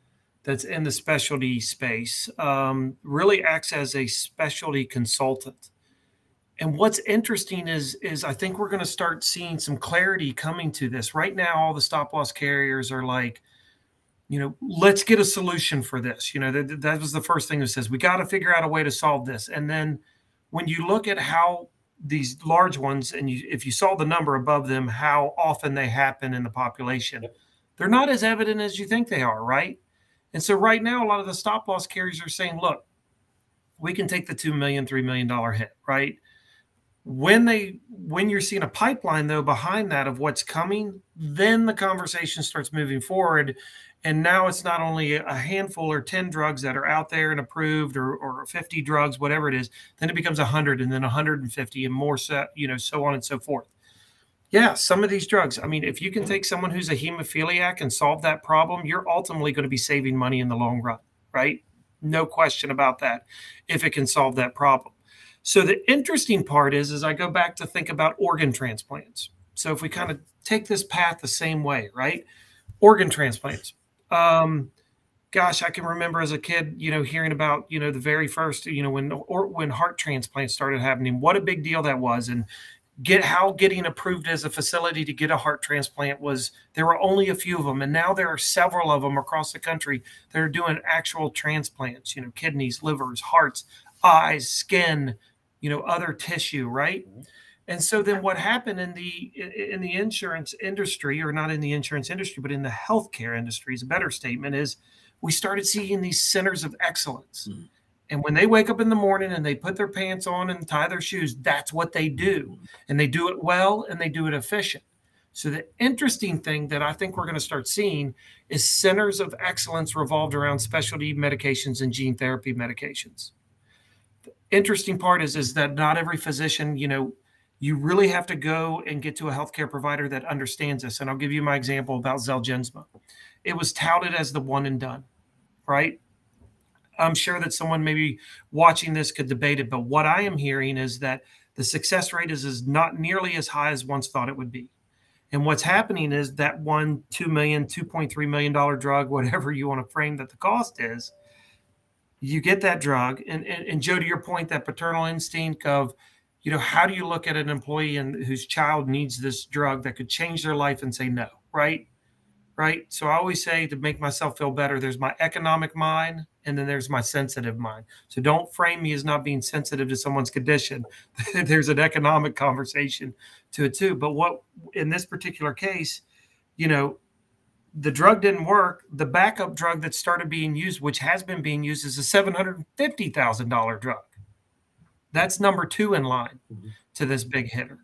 that's in the specialty space um, really acts as a specialty consultant. And what's interesting is is I think we're going to start seeing some clarity coming to this. Right now, all the stop loss carriers are like, you know, let's get a solution for this. You know, that, that was the first thing that says we got to figure out a way to solve this. And then when you look at how these large ones, and you, if you saw the number above them, how often they happen in the population, they're not as evident as you think they are, right? And so right now, a lot of the stop loss carriers are saying, look, we can take the two million, three million dollar hit, right? When they when you're seeing a pipeline though behind that of what's coming, then the conversation starts moving forward. And now it's not only a handful or 10 drugs that are out there and approved or, or 50 drugs, whatever it is, then it becomes 100 and then 150 and more, so, you know, so on and so forth yeah, some of these drugs. I mean, if you can mm-hmm. take someone who's a hemophiliac and solve that problem, you're ultimately going to be saving money in the long run, right? No question about that. If it can solve that problem. So the interesting part is, as I go back to think about organ transplants. So if we kind of take this path the same way, right? Organ transplants. Um, gosh, I can remember as a kid, you know, hearing about, you know, the very first, you know, when or when heart transplants started happening, what a big deal that was, and get how getting approved as a facility to get a heart transplant was there were only a few of them and now there are several of them across the country that are doing actual transplants you know kidneys livers hearts eyes skin you know other tissue right mm-hmm. and so then what happened in the in the insurance industry or not in the insurance industry but in the healthcare industry is a better statement is we started seeing these centers of excellence mm-hmm and when they wake up in the morning and they put their pants on and tie their shoes, that's what they do. And they do it well and they do it efficient. So the interesting thing that I think we're going to start seeing is centers of excellence revolved around specialty medications and gene therapy medications. Interesting part is, is that not every physician, you know, you really have to go and get to a healthcare provider that understands this. And I'll give you my example about Zolgensma. It was touted as the one and done, right? I'm sure that someone maybe watching this could debate it, but what I am hearing is that the success rate is, is not nearly as high as once thought it would be. And what's happening is that one, two million, $2.3 million drug, whatever you want to frame that the cost is, you get that drug. And, and, and Joe, to your point, that paternal instinct of, you know, how do you look at an employee and whose child needs this drug that could change their life and say no, right? right? So I always say to make myself feel better, there's my economic mind and then there's my sensitive mind. So don't frame me as not being sensitive to someone's condition. there's an economic conversation to it too. But what in this particular case, you know, the drug didn't work. The backup drug that started being used, which has been being used, is a $750,000 drug. That's number two in line mm-hmm. to this big hitter.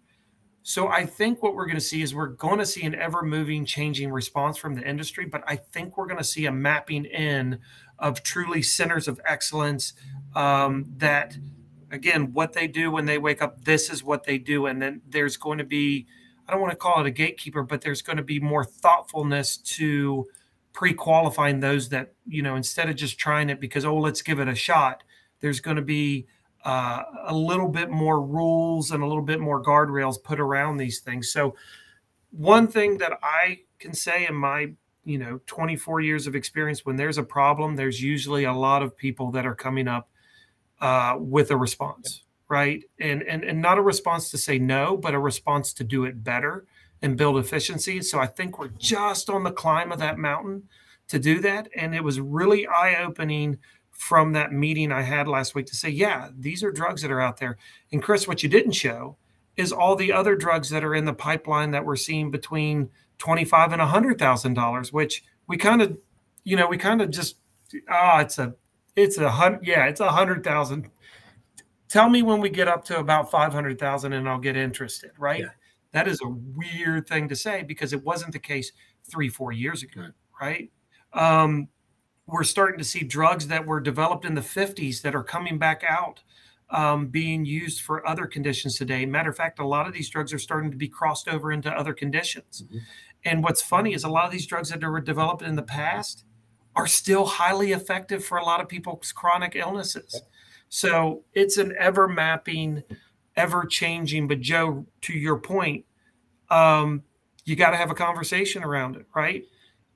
So I think what we're going to see is we're going to see an ever moving, changing response from the industry, but I think we're going to see a mapping in of truly centers of excellence um, that, again, what they do when they wake up, this is what they do. And then there's going to be, I don't want to call it a gatekeeper, but there's going to be more thoughtfulness to pre qualifying those that, you know, instead of just trying it because, oh, let's give it a shot, there's going to be uh, a little bit more rules and a little bit more guardrails put around these things. So, one thing that I can say in my you know 24 years of experience, when there's a problem, there's usually a lot of people that are coming up uh, with a response, right? And and and not a response to say no, but a response to do it better and build efficiency. So I think we're just on the climb of that mountain to do that, and it was really eye opening from that meeting I had last week to say, yeah, these are drugs that are out there. And Chris, what you didn't show is all the other drugs that are in the pipeline that we're seeing between twenty-five and a hundred thousand dollars, which we kind of, you know, we kind of just ah, oh, it's a it's a hundred yeah, it's a hundred thousand. Tell me when we get up to about five hundred thousand and I'll get interested, right? Yeah. That is a weird thing to say because it wasn't the case three, four years ago, right? Um, we're starting to see drugs that were developed in the 50s that are coming back out um, being used for other conditions today. Matter of fact, a lot of these drugs are starting to be crossed over into other conditions. Mm-hmm. And what's funny is a lot of these drugs that were developed in the past are still highly effective for a lot of people's chronic illnesses. So it's an ever mapping, ever changing. But Joe, to your point, um, you got to have a conversation around it, right?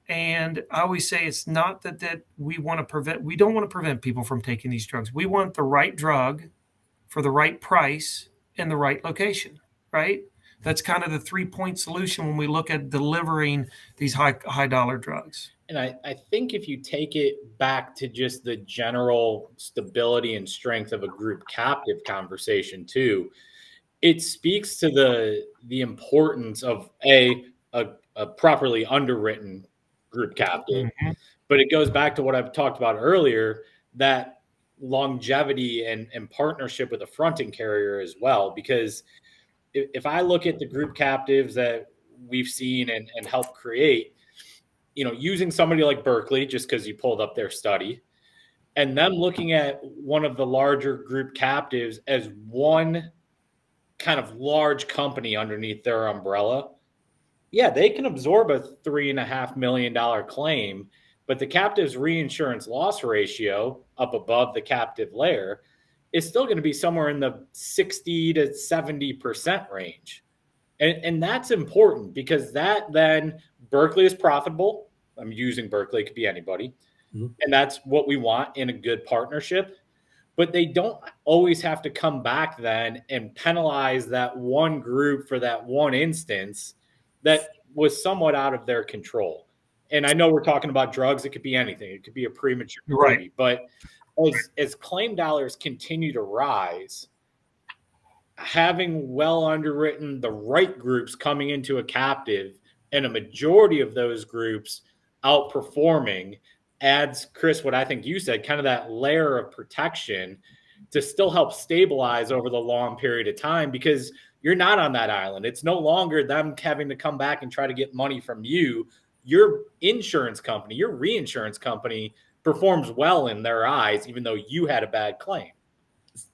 And I always say it's not that that we want to prevent we don't want to prevent people from taking these drugs. We want the right drug for the right price in the right location, right? That's kind of the three point solution when we look at delivering these high high dollar drugs. And I, I think if you take it back to just the general stability and strength of a group captive conversation too, it speaks to the the importance of a a, a properly underwritten group captive. Mm-hmm. But it goes back to what I've talked about earlier that longevity and, and partnership with a fronting carrier as well. Because if, if I look at the group captives that we've seen and, and helped create, you know, using somebody like Berkley just because you pulled up their study, and them looking at one of the larger group captives as one kind of large company underneath their umbrella yeah, they can absorb a three and a half million dollar claim, but the captive's reinsurance loss ratio up above the captive layer is still going to be somewhere in the 60 to 70% range. And, and that's important because that then Berkley is profitable. I'm using Berkley, it could be anybody. Mm-hmm. And that's what we want in a good partnership. But they don't always have to come back then and penalize that one group for that one instance that was somewhat out of their control. And I know we're talking about drugs, it could be anything, it could be a premature right. baby, but as, as claim dollars continue to rise, having well underwritten the right groups coming into a captive and a majority of those groups outperforming adds chris what i think you said kind of that layer of protection to still help stabilize over the long period of time because you're not on that island. It's no longer them having to come back and try to get money from you. Your insurance company, your reinsurance company performs well in their eyes, even though you had a bad claim.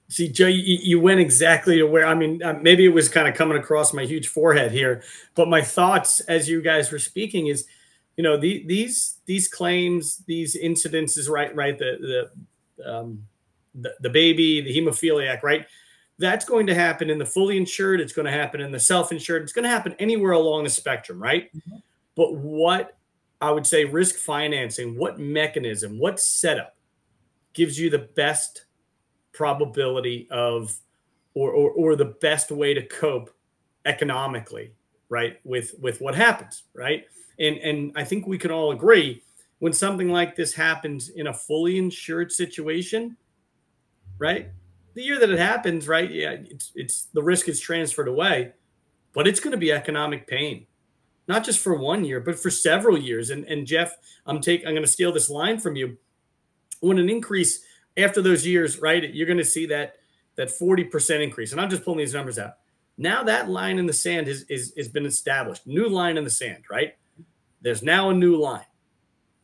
See, Joe, you, you went exactly to where I mean, uh, maybe it was kind of coming across my huge forehead here, but my thoughts as you guys were speaking is, you know, the, these these claims, these incidences, right, right, the the um, the, the baby, the hemophiliac, right that's going to happen in the fully insured. It's going to happen in the self insured. It's going to happen anywhere along the spectrum, right? Mm-hmm. But what I would say risk financing, what mechanism, what setup gives you the best probability of or, or, or the best way to cope economically, right? With with what happens, right? And and I think we can all agree when something like this happens in a fully insured situation, right? The year that it happens, right? Yeah, it's it's the risk is transferred away, but it's going to be economic pain, not just for one year, but for several years. And and Geoff, I'm take I'm going to steal this line from you. When an increase after those years, right? You're going to see that that 40% increase. And I'm just pulling these numbers out. Now that line in the sand is is has been established. New line in the sand, right? There's now a new line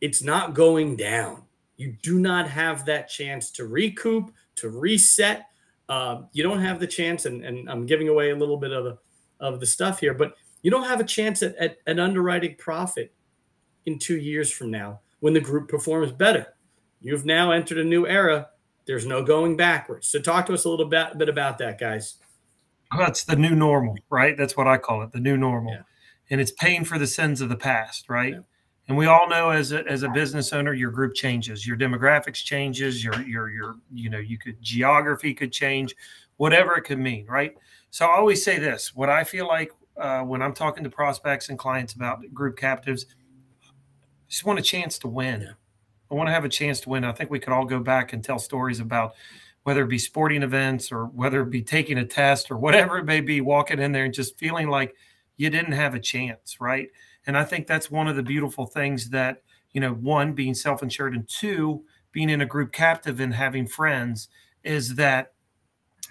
it's not going down. You do not have that chance to recoup, to reset. Uh, you don't have the chance, and, and I'm giving away a little bit of the, of the stuff here, but you don't have a chance at, at an underwriting profit in two years from now when the group performs better. You've now entered a new era. There's no going backwards. So talk to us a little bit, bit about that, guys. That's the new normal, right? That's what I call it, the new normal. Yeah. And it's paying for the sins of the past, right? Yeah. And we all know as a, as a business owner, your group changes, your demographics changes, your your your you know you could geography could change, whatever it could mean, right? So I always say this: what I feel like uh, when I'm talking to prospects and clients about group captives, I just want a chance to win. Yeah. I want to have a chance to win. I think we could all go back and tell stories about whether it be sporting events or whether it be taking a test or whatever it may be, walking in there and just feeling like you didn't have a chance, right? And I think that's one of the beautiful things that, you know, one, being self insured, and two, being in a group captive and having friends is that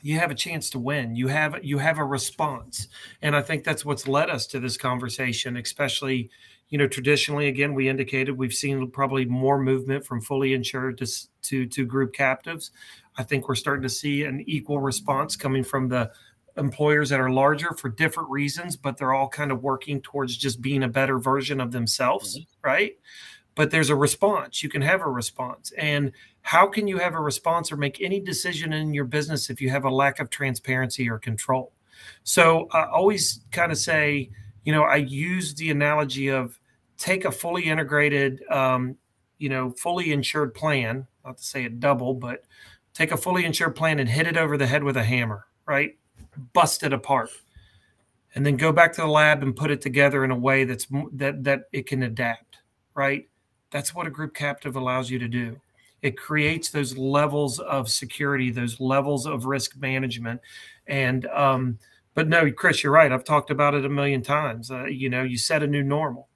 you have a chance to win you have you have a response and i think that's what's led us to this conversation especially you know traditionally again we indicated we've seen probably more movement from fully insured to to, to group captives i think we're starting to see an equal response coming from the employers that are larger for different reasons, but they're all kind of working towards just being a better version of themselves, mm-hmm. right? But there's a response. You can have a response. And how can you have a response or make any decision in your business if you have a lack of transparency or control? So I always kind of say, you know, I use the analogy of take a fully integrated, um, you know, fully insured plan, not to say it double, but take a fully insured plan and hit it over the head with a hammer, right? bust it apart. And then go back to the lab and put it together in a way that's that that it can adapt right? That's what a group captive allows you to do. It creates those levels of security those levels of risk management. And um, but no chris you're right. I've talked about it a million times. Uh, you know you set a new normal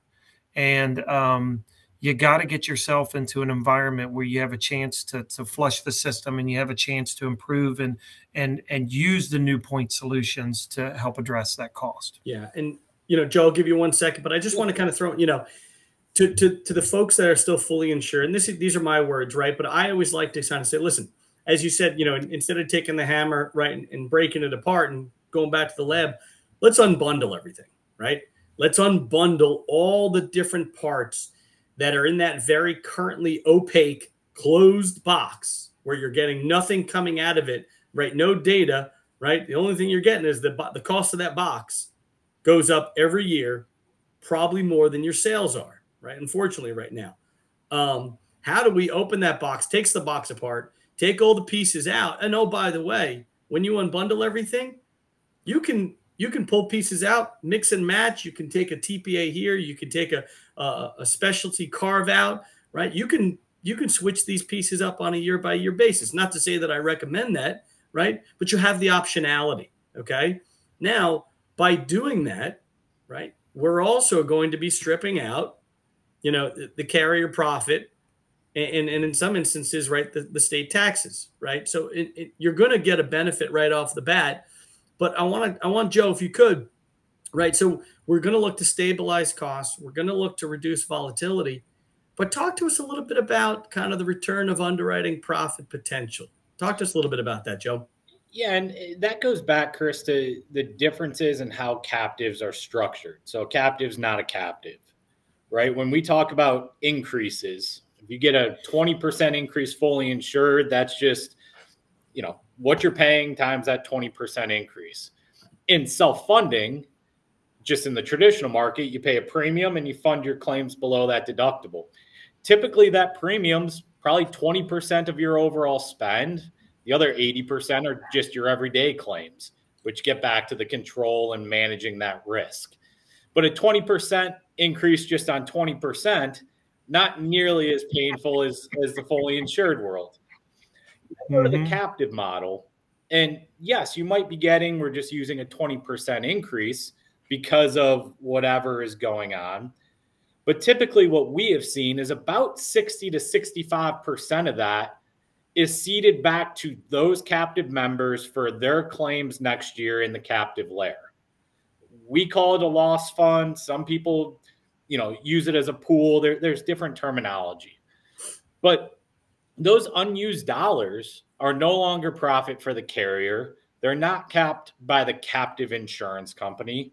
and um, you got to get yourself into an environment where you have a chance to, to flush the system and you have a chance to improve and and and use the new point solutions to help address that cost. Yeah and you know joe i'll give you one second but i just want to kind of throw you know to, to, to the folks that are still fully insured and this is, these are my words right? But i always like to kind of say listen as you said you know instead of taking the hammer right and, and breaking it apart and going back to the lab let's unbundle everything right let's unbundle all the different parts that are in that very currently opaque closed box where you're getting nothing coming out of it, right? No data, right? The only thing you're getting is the the cost of that box goes up every year, probably more than your sales are, right? Unfortunately, right now. Um, how do we open that box? Takes the box apart, take all the pieces out, and oh, by the way, when you unbundle everything, you can you can pull pieces out, mix and match. You can take a TPA here. You can take a, a, specialty carve out, right? You can you can switch these pieces up on a year by year basis. Not to say that I recommend that, right? But you have the optionality. Okay. Now, by doing that, right, we're also going to be stripping out, you know, the, the carrier profit and, and in some instances, right, the, the state taxes, right? So it, it, you're going to get a benefit right off the bat but I want to, I want Joe, if you could, right? So we're going to look to stabilize costs. We're going to look to reduce volatility. But talk to us a little bit about kind of the return of underwriting profit potential. Talk to us a little bit about that, Joe. Yeah, and eh, that goes back, Chris, to the differences in how captives are structured. So, a captive's not a captive, right? When we talk about increases, if you get a 20% increase fully insured, that's just, you know, what you're paying times that 20% increase. In self funding, just in the traditional market, you pay a premium and you fund your claims below that deductible. Typically, that premium's probably 20% of your overall spend. The other 80% are just your everyday claims, which get back to the control and managing that risk. But a 20% increase just on 20%, not nearly as painful as, as the fully insured world. Mm-hmm. the captive model, and yes, you might be getting, we're just using a 20% increase because of whatever is going on. But typically, what we have seen is about 60 to 65% of that is ceded back to those captive members for their claims next year in the captive layer. We call it a loss fund. Some people, you know, use it as a pool. There, there's different terminology. But those unused dollars are no longer profit for the carrier. They're not capped by the captive insurance company.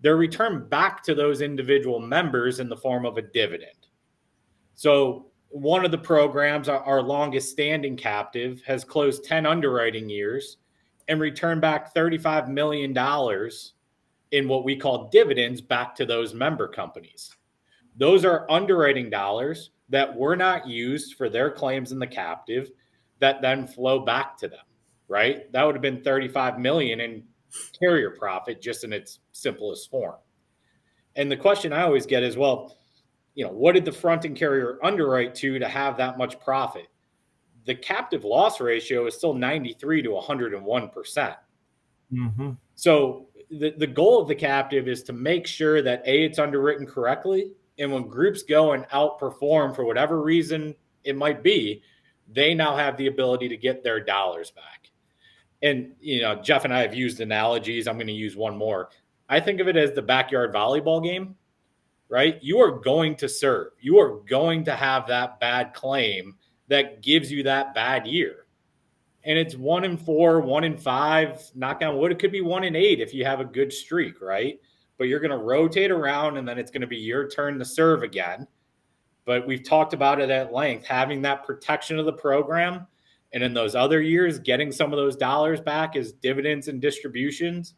They're returned back to those individual members in the form of a dividend. So, one of the programs, our longest standing captive, has closed 10 underwriting years and returned back $35 million in what we call dividends back to those member companies. Those are underwriting dollars that were not used for their claims in the captive that then flow back to them, right? That would have been 35 million in carrier profit just in its simplest form. And the question I always get is, well, you know, what did the fronting carrier underwrite to to have that much profit? The captive loss ratio is still 93 to 101 percent. Mm-hmm. So the, the goal of the captive is to make sure that a it's underwritten correctly, and when groups go and outperform for whatever reason it might be, they now have the ability to get their dollars back. And, you know, Geoff and I have used analogies. I'm going to use one more. I think of it as the backyard volleyball game, right? You are going to serve, you are going to have that bad claim that gives you that bad year. And it's one in four, one in five, knock on wood. It could be one in eight if you have a good streak, right? But you're going to rotate around and then it's going to be your turn to serve again. But we've talked about it at length having that protection of the program and in those other years getting some of those dollars back as dividends and distributions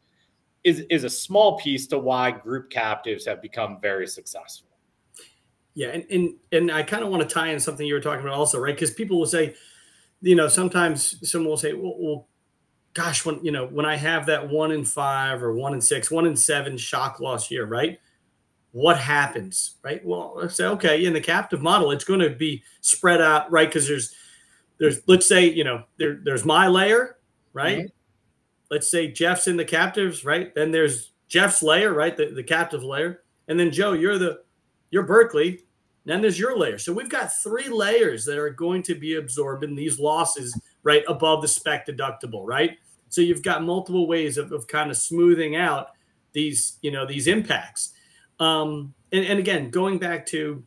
is is a small piece to why group captives have become very successful. Yeah and and, and i kind of want to tie in something you were talking about also right? Because people will say you know sometimes someone will say well, well gosh when you know when i have that one in five or one in six one in seven shock loss year right what happens, right? Well, let's say, okay, in the captive model, it's going to be spread out, right? Because there's, there's, let's say, you know, there, there's my layer, right? Mm-hmm. Let's say Geoff's in the captives, right? Then there's Geoff's layer, right? The, the captive layer. And then Joe, you're the, you're Berkley. Then there's your layer. So we've got three layers that are going to be absorbing these losses, right? Above the spec deductible, right? So you've got multiple ways of, of kind of smoothing out these, you know, these impacts. Um, and, and again, going back to,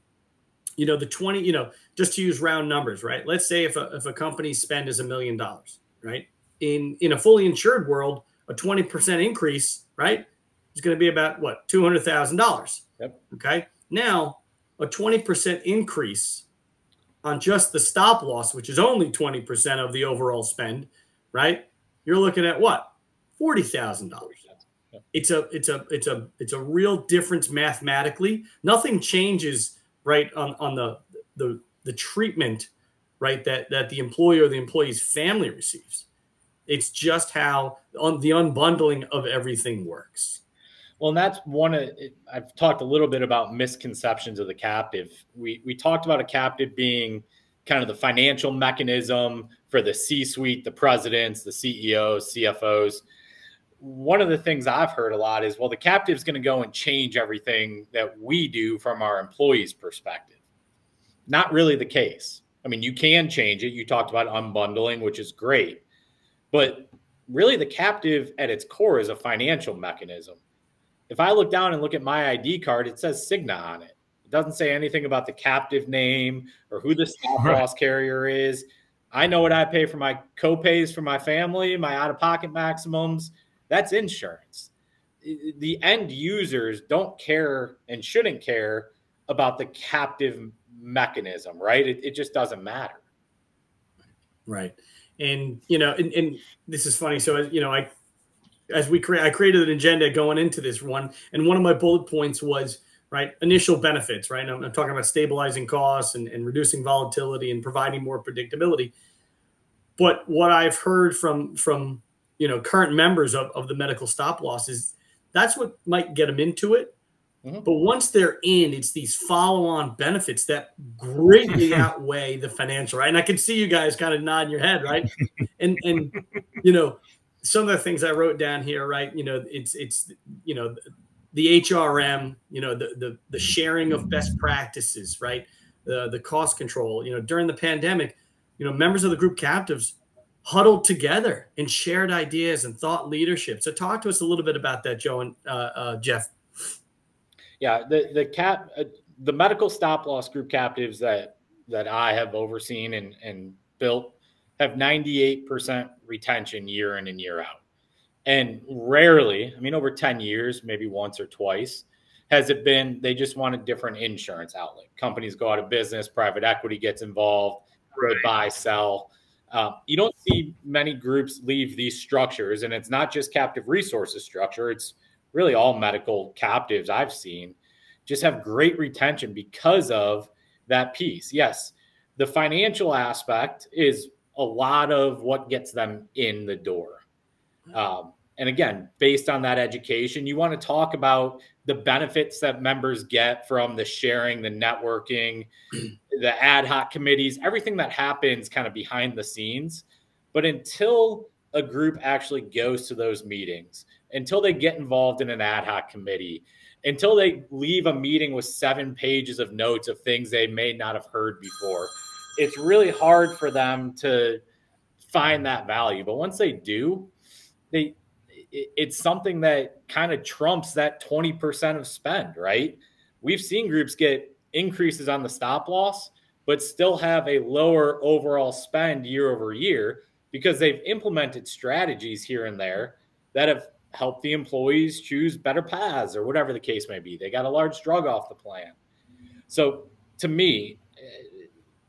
you know, the 20, you know, just to use round numbers, right? Let's say if a, if a company's spend is a million dollars, right? In, in a fully insured world, a 20% increase, right? Is going to be about what? $200,000. Yep. Okay. Now a 20% increase on just the stop loss, which is only 20% of the overall spend, right? You're looking at what? $40,000 it's a it's a it's a it's a real difference mathematically. Nothing changes right on on the the the treatment right that that the employee or the employee's family receives. It's just how on the unbundling of everything works. Well, and that's one of I've talked a little bit about misconceptions of the captive. We we talked about a captive being kind of the financial mechanism for the C-suite, the presidents, the CEOs, CFOs one of the things I've heard a lot is, well, the captive is going to go and change everything that we do from our employees' perspective. Not really the case. I mean, you can change it. You talked about unbundling, which is great. But really, the captive at its core is a financial mechanism. If I look down and look at my ID card, it says Cigna on it. It doesn't say anything about the captive name or who the stop loss carrier is. I know what I pay for my copays for my family, my out of pocket maximums that's insurance. The end users don't care and shouldn't care about the captive mechanism, right? It, it just doesn't matter. Right. And, you know, and, and this is funny. So, you know, I, as we create, I created an agenda going into this one. And one of my bullet points was, right, initial benefits, right? I'm, I'm talking about stabilizing costs and, and reducing volatility and providing more predictability. But what I've heard from, from you know current members of, of the medical stop loss is that's what might get them into it Mm-hmm. But once they're in, it's these follow-on benefits that greatly outweigh the financial, right? And I can see you guys kind of nodding your head, right? and and you know, some of the things I wrote down here, right? You know, it's it's you know the HRM, you know, the the the sharing of best practices, right? The the cost control. You know, during the pandemic, you know, members of the group captives huddled together and shared ideas and thought leadership. So talk to us a little bit about that, Joe and uh, uh, Geoff. Yeah, the the cap uh, the medical stop loss group captives that that I have overseen and and built have 98% retention year in and year out. And rarely, I mean over 10 years, maybe once or twice, has it been they just want a different insurance outlet. Companies go out of business, private equity gets involved, right. buy, sell. Uh, you don't see many groups leave these structures, and it's not just captive resources structure. It's really all medical captives I've seen just have great retention because of that piece. Yes, the financial aspect is a lot of what gets them in the door. Um, and again, based on that education, you want to talk about the benefits that members get from the sharing, the networking, the ad hoc committees, everything that happens kind of behind the scenes. But until a group actually goes to those meetings, until they get involved in an ad hoc committee, until they leave a meeting with seven pages of notes of things they may not have heard before, it's really hard for them to find that value. But once they do, they it's something that kind of trumps that 20% of spend, right? We've seen groups get increases on the stop loss, but still have a lower overall spend year over year because they've implemented strategies here and there that have help the employees choose better paths or whatever the case may be. They got a large drug off the plan. So to me, eh,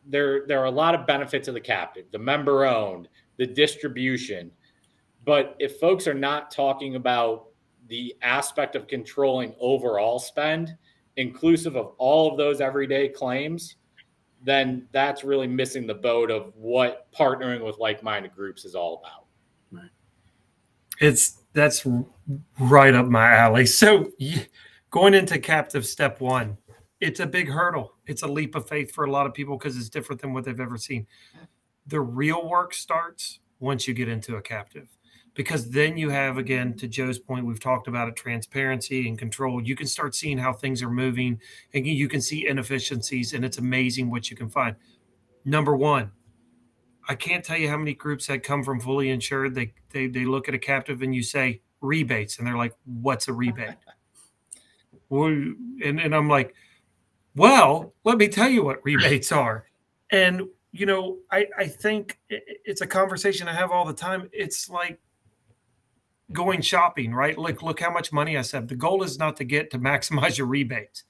there there are a lot of benefits of the captive, the member owned, the distribution. But if folks are not talking about the aspect of controlling overall spend, inclusive of all of those everyday claims, then that's really missing the boat of what partnering with like-minded groups is all about. Right. It's that's right up my alley. So going into captive step one, it's a big hurdle. It's a leap of faith for a lot of people because it's different than what they've ever seen. The real work starts once you get into a captive because then you have again to joe's point we've talked about it transparency and control you can start seeing how things are moving and you can see inefficiencies and it's amazing what you can find number one I can't tell you how many groups that come from fully insured. They they they look at a captive and you say rebates, and they're like, "What's a rebate?" well, and and I'm like, "Well, let me tell you what rebates are." And you know, I I think it's a conversation I have all the time. It's like going shopping, right? Look look how much money I saved. The goal is not to get to maximize your rebates,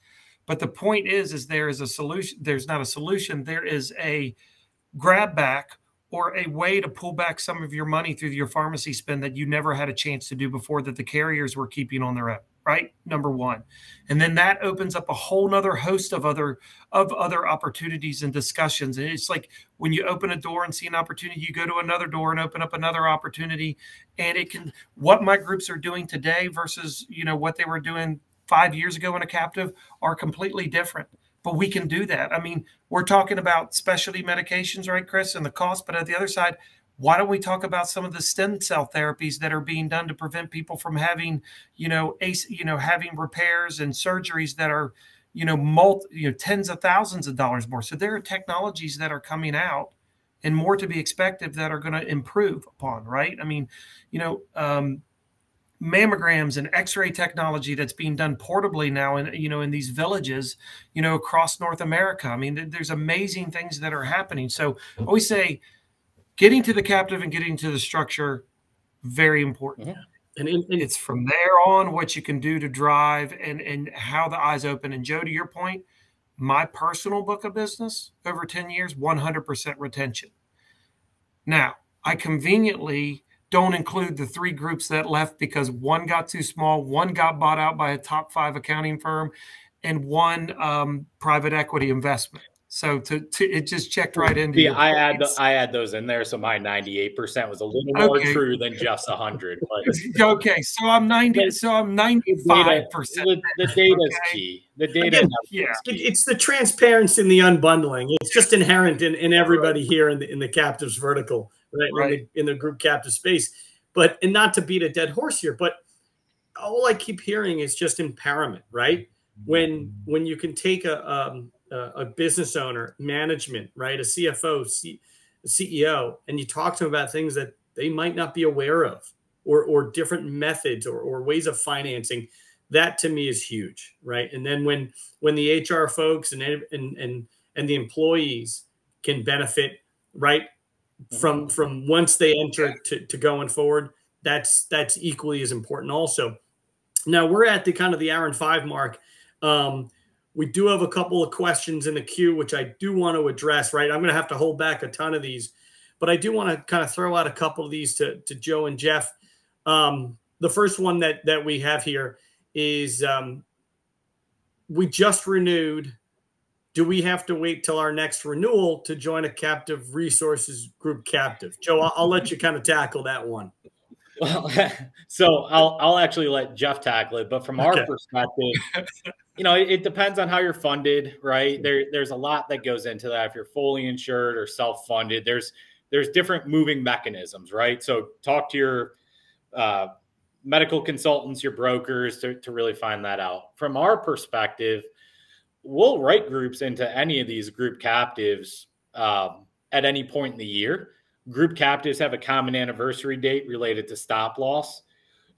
but the point is, is there is a solution. There's not a solution. There is a grab back or a way to pull back some of your money through your pharmacy spend that you never had a chance to do before that the carriers were keeping on their own right? Number one. And then that opens up a whole nother host of other of other opportunities and discussions. And it's like when you open a door and see an opportunity you go to another door and open up another opportunity. And it can what my groups are doing today versus you know what they were doing five years ago in a captive are completely different. But we can do that. I mean, we're talking about specialty medications, right, Chris, and the cost. But at the other side, why don't we talk about some of the stem cell therapies that are being done to prevent people from having, you know, ace, you know, having repairs and surgeries that are, you know, multi, you know, tens of thousands of dollars more. So there are technologies that are coming out and more to be expected that are going to improve upon, right? I mean, you know, um, mammograms and x-ray technology that's being done portably now in you know in these villages you know across north america i mean there's amazing things that are happening so i always say getting to the captive and getting to the structure very important yeah. and, and, and it's from there on what you can do to drive and and how the eyes open and joe to your point my personal book of business over 10 years 100% retention now i conveniently don't include the three groups that left because one got too small, one got bought out by a top five accounting firm, and one um, private equity investment. So to, to it just checked right into. Yeah, I add the, I add those in there, so my ninety eight percent was a little more okay. true than just hundred. okay, so I'm ninety. So I'm ninety five percent. The, data is okay. key. The data. Again, yeah, it, it's the transparency and the unbundling. It's just inherent in, in everybody here in the in the captives vertical, right? right. In, the, in the group captive space. But and not to beat a dead horse here, but all I keep hearing is just empowerment, right? When when you can take a um, a business owner, management, right, a CFO, C, CEO, and you talk to them about things that they might not be aware of, or or different methods or, or ways of financing. That to me is huge, right? And then when when the HR folks and and and and the employees can benefit, right, from from once they enter to, to going forward, that's that's equally as important. Also, now we're at the kind of the hour and five mark. Um, we do have a couple of questions in the queue, which I do want to address, right? I'm going to have to hold back a ton of these, but I do want to kind of throw out a couple of these to, to Joe and Geoff. Um, the first one that, that we have here is um, we just renewed. Do we have to wait till our next renewal to join a captive resources group captive? Joe, I'll, I'll let you kind of tackle that one. Well, so I'll I'll actually let Geoff tackle it, but from our perspective, you know, it, it, depends on how you're funded, right? There, there's a lot that goes into that. If you're fully insured or self-funded, there's there's different moving mechanisms, right? So talk to your uh, medical consultants, your brokers to, to really find that out. From our perspective, we'll write groups into any of these group captives um, at any point in the year. Group captives have a common anniversary date related to stop loss.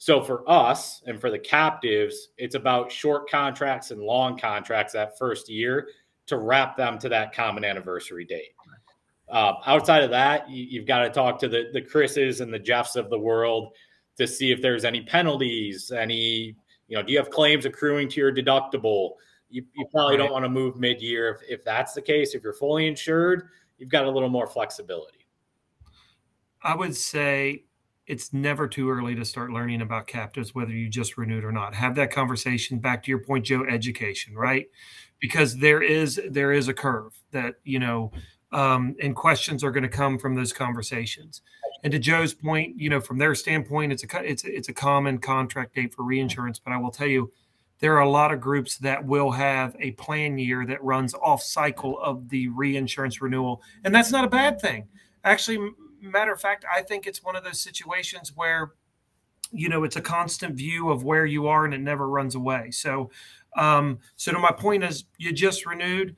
So for us and for the captives, it's about short contracts and long contracts that first year to wrap them to that common anniversary date. Uh, outside of that, you, have got to talk to the the Chris's and the Geoffs of the world to see if there's any penalties, any you know, do you have claims accruing to your deductible? You, you probably right. don't want to move mid year if, if that's the case. If you're fully insured, you've got a little more flexibility. I would say it's never too early to start learning about captives, whether you just renewed or not. Have that conversation. Back to your point, Joe, education, right? Because there is there is a curve that you know, um, and questions are going to come from those conversations. And to Joe's point, you know, from their standpoint, it's a it's it's a common contract date for reinsurance. But I will tell you, there are a lot of groups that will have a plan year that runs off cycle of the reinsurance renewal, and that's not a bad thing. Actually, matter of fact, I think it's one of those situations where, you know, it's a constant view of where you are and it never runs away. So, um, so to my point is, you just renewed.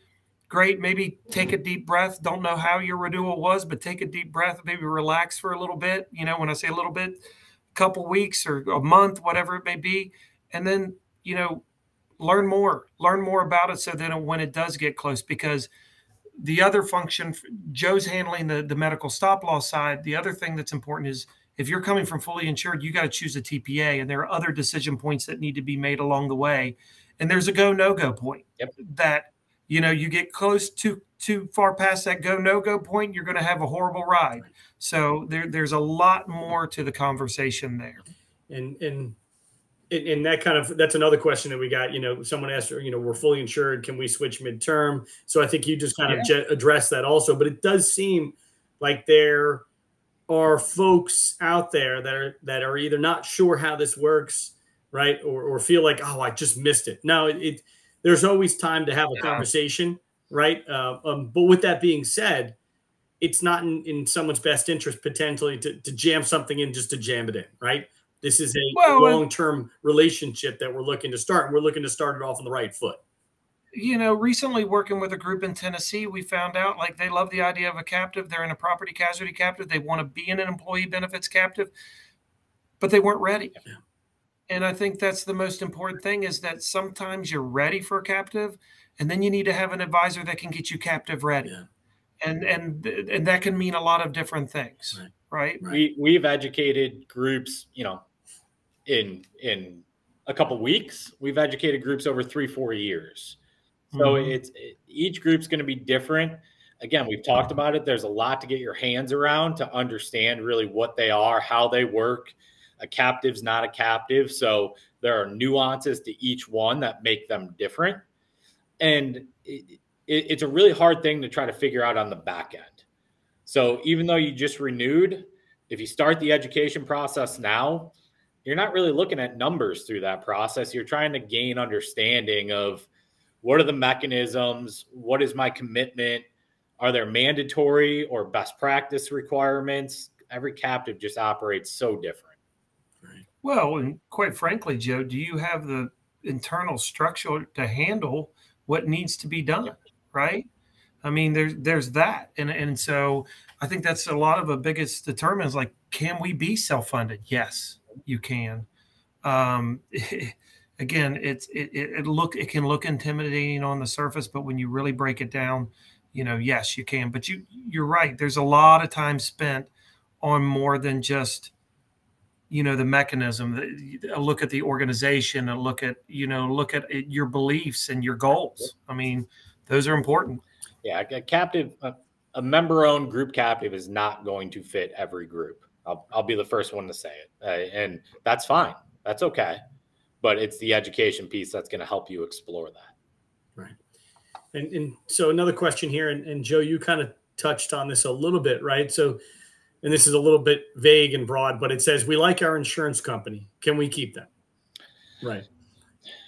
Great. Maybe take a deep breath. Don't know how your renewal was, but take a deep breath. Maybe relax for a little bit. You know, when I say a little bit, a couple weeks or a month, whatever it may be, and then you know, learn more. Learn more about it so that when it does get close, because the other function, Joe's handling the, the medical stop loss side. The other thing that's important is if you're coming from fully insured, you got to choose a TPA, and there are other decision points that need to be made along the way. And there's a go no go point yep. that you know you get close to too far past that go no go point, you're going to have a horrible ride. So there, there's a lot more to the conversation there. And and and that kind of that's another question that we got you know someone asked you know we're fully insured can we switch midterm so i think you just kind yeah. of address that also but it does seem like there are folks out there that are that are either not sure how this works right or, or feel like oh i just missed it no it, it there's always time to have a yeah. conversation right uh, um, but with that being said it's not in, in someone's best interest potentially to, to jam something in just to jam it in right this is a well, long-term relationship that we're looking to start. And we're looking to start it off on the right foot. You know, recently working with a group in Tennessee, we found out like they love the idea of a captive. They're in a property casualty captive. They want to be in an employee benefits captive, but they weren't ready. Yeah. And I think that's the most important thing is that sometimes you're ready for a captive, and then you need to have an advisor that can get you captive ready. Yeah. And and and that can mean a lot of different things. Right. right? We we've educated groups, you know, in in a couple weeks. We've educated groups over three four years. So mm-hmm. it's it, each group's going to be different. Again, we've talked about it. There's a lot to get your hands around to understand really what they are, how they work. A captive's not a captive, so there are nuances to each one that make them different. And it, it, it's a really hard thing to try to figure out on the back end. So even though you just renewed, if you start the education process now, you're not really looking at numbers through that process. You're trying to gain understanding of what are the mechanisms, what is my commitment, are there mandatory or best practice requirements? Every captive just operates so different. Well, and quite frankly, Joe, do you have the internal structure to handle what needs to be done? Right. I mean, there's there's that, and and so I think that's a lot of the biggest determinants. Like, can we be self funded? Yes, you can. Um, again, it's it, it look it can look intimidating on the surface, but when you really break it down, you know, yes, you can. But you you're right. There's a lot of time spent on more than just you know the mechanism a look at the organization a look at you know look at your beliefs and your goals i mean those are important yeah a captive a, a member owned group captive is not going to fit every group i'll, I'll be the first one to say it uh, and that's fine that's okay but it's the education piece that's going to help you explore that right and, and so another question here and, and joe you kind of touched on this a little bit right so and this is a little bit vague and broad, but it says we like our insurance company. Can we keep them? Right.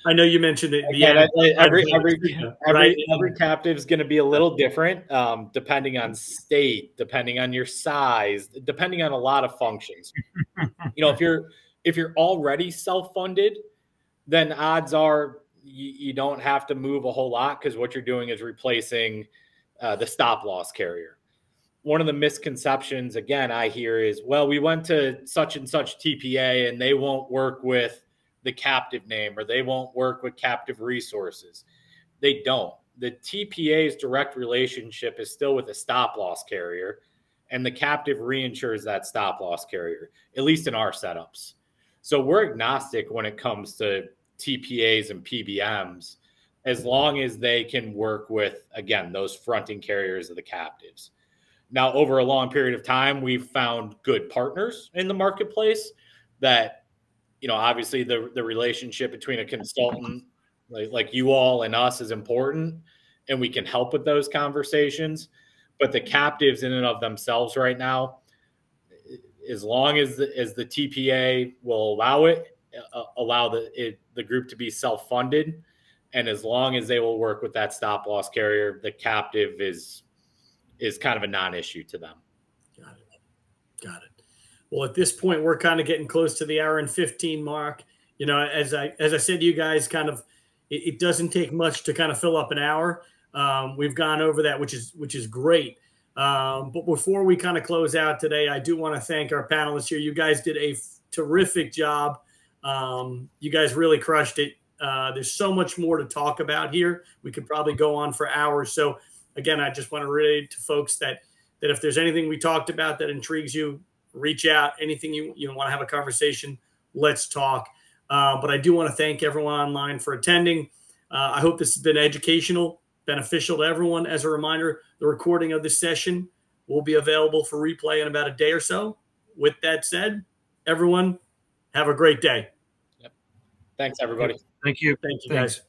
I know you mentioned it. Again, every every every, right? every captive is going to be a little different, um, depending on state, depending on your size, depending on a lot of functions. you know, if you're if you're already self funded, then odds are you, you, don't have to move a whole lot because what you're doing is replacing uh, the stop loss carrier one of the misconceptions again I hear is, well, we went to such and such TPA and they won't work with the captive name or they won't work with captive resources. They don't. The TPA's direct relationship is still with a stop loss carrier, and the captive reinsures that stop loss carrier, at least in our setups. So we're agnostic when it comes to TPAs and PBMs, as long as they can work with, again, those fronting carriers of the captives. Now, over a long period of time, we've found good partners in the marketplace that, you know, obviously the, the relationship between a consultant like, like you all and us is important, and we can help with those conversations. But the captives in and of themselves right now, as long as the, as the TPA will allow it, uh, allow the it, the group to be self funded, and as long as they will work with that stop loss carrier, the captive is is kind of a non-issue to them. Got it. Got it. Well, at this point, we're kind of getting close to the hour and 15 mark. You know, as I as I said to you guys, kind of it, it doesn't take much to kind of fill up an hour. Um, we've gone over that, which is which is great. Um, but before we kind of close out today, I do want to thank our panelists here. You guys did a f- terrific job. Um, you guys really crushed it. Uh, there's so much more to talk about here. We could probably go on for hours. So again, I just want to relate to folks that that if there's anything we talked about that intrigues you, reach out. Anything you you want to have a conversation, let's talk. Uh, but I do want to thank everyone online for attending. Uh, I hope this has been educational, beneficial to everyone. As a reminder, the recording of this session will be available for replay in about a day or so. With that said, everyone, have a great day. Yep. Thanks, everybody. Thank you. Thank you, Thanks. guys.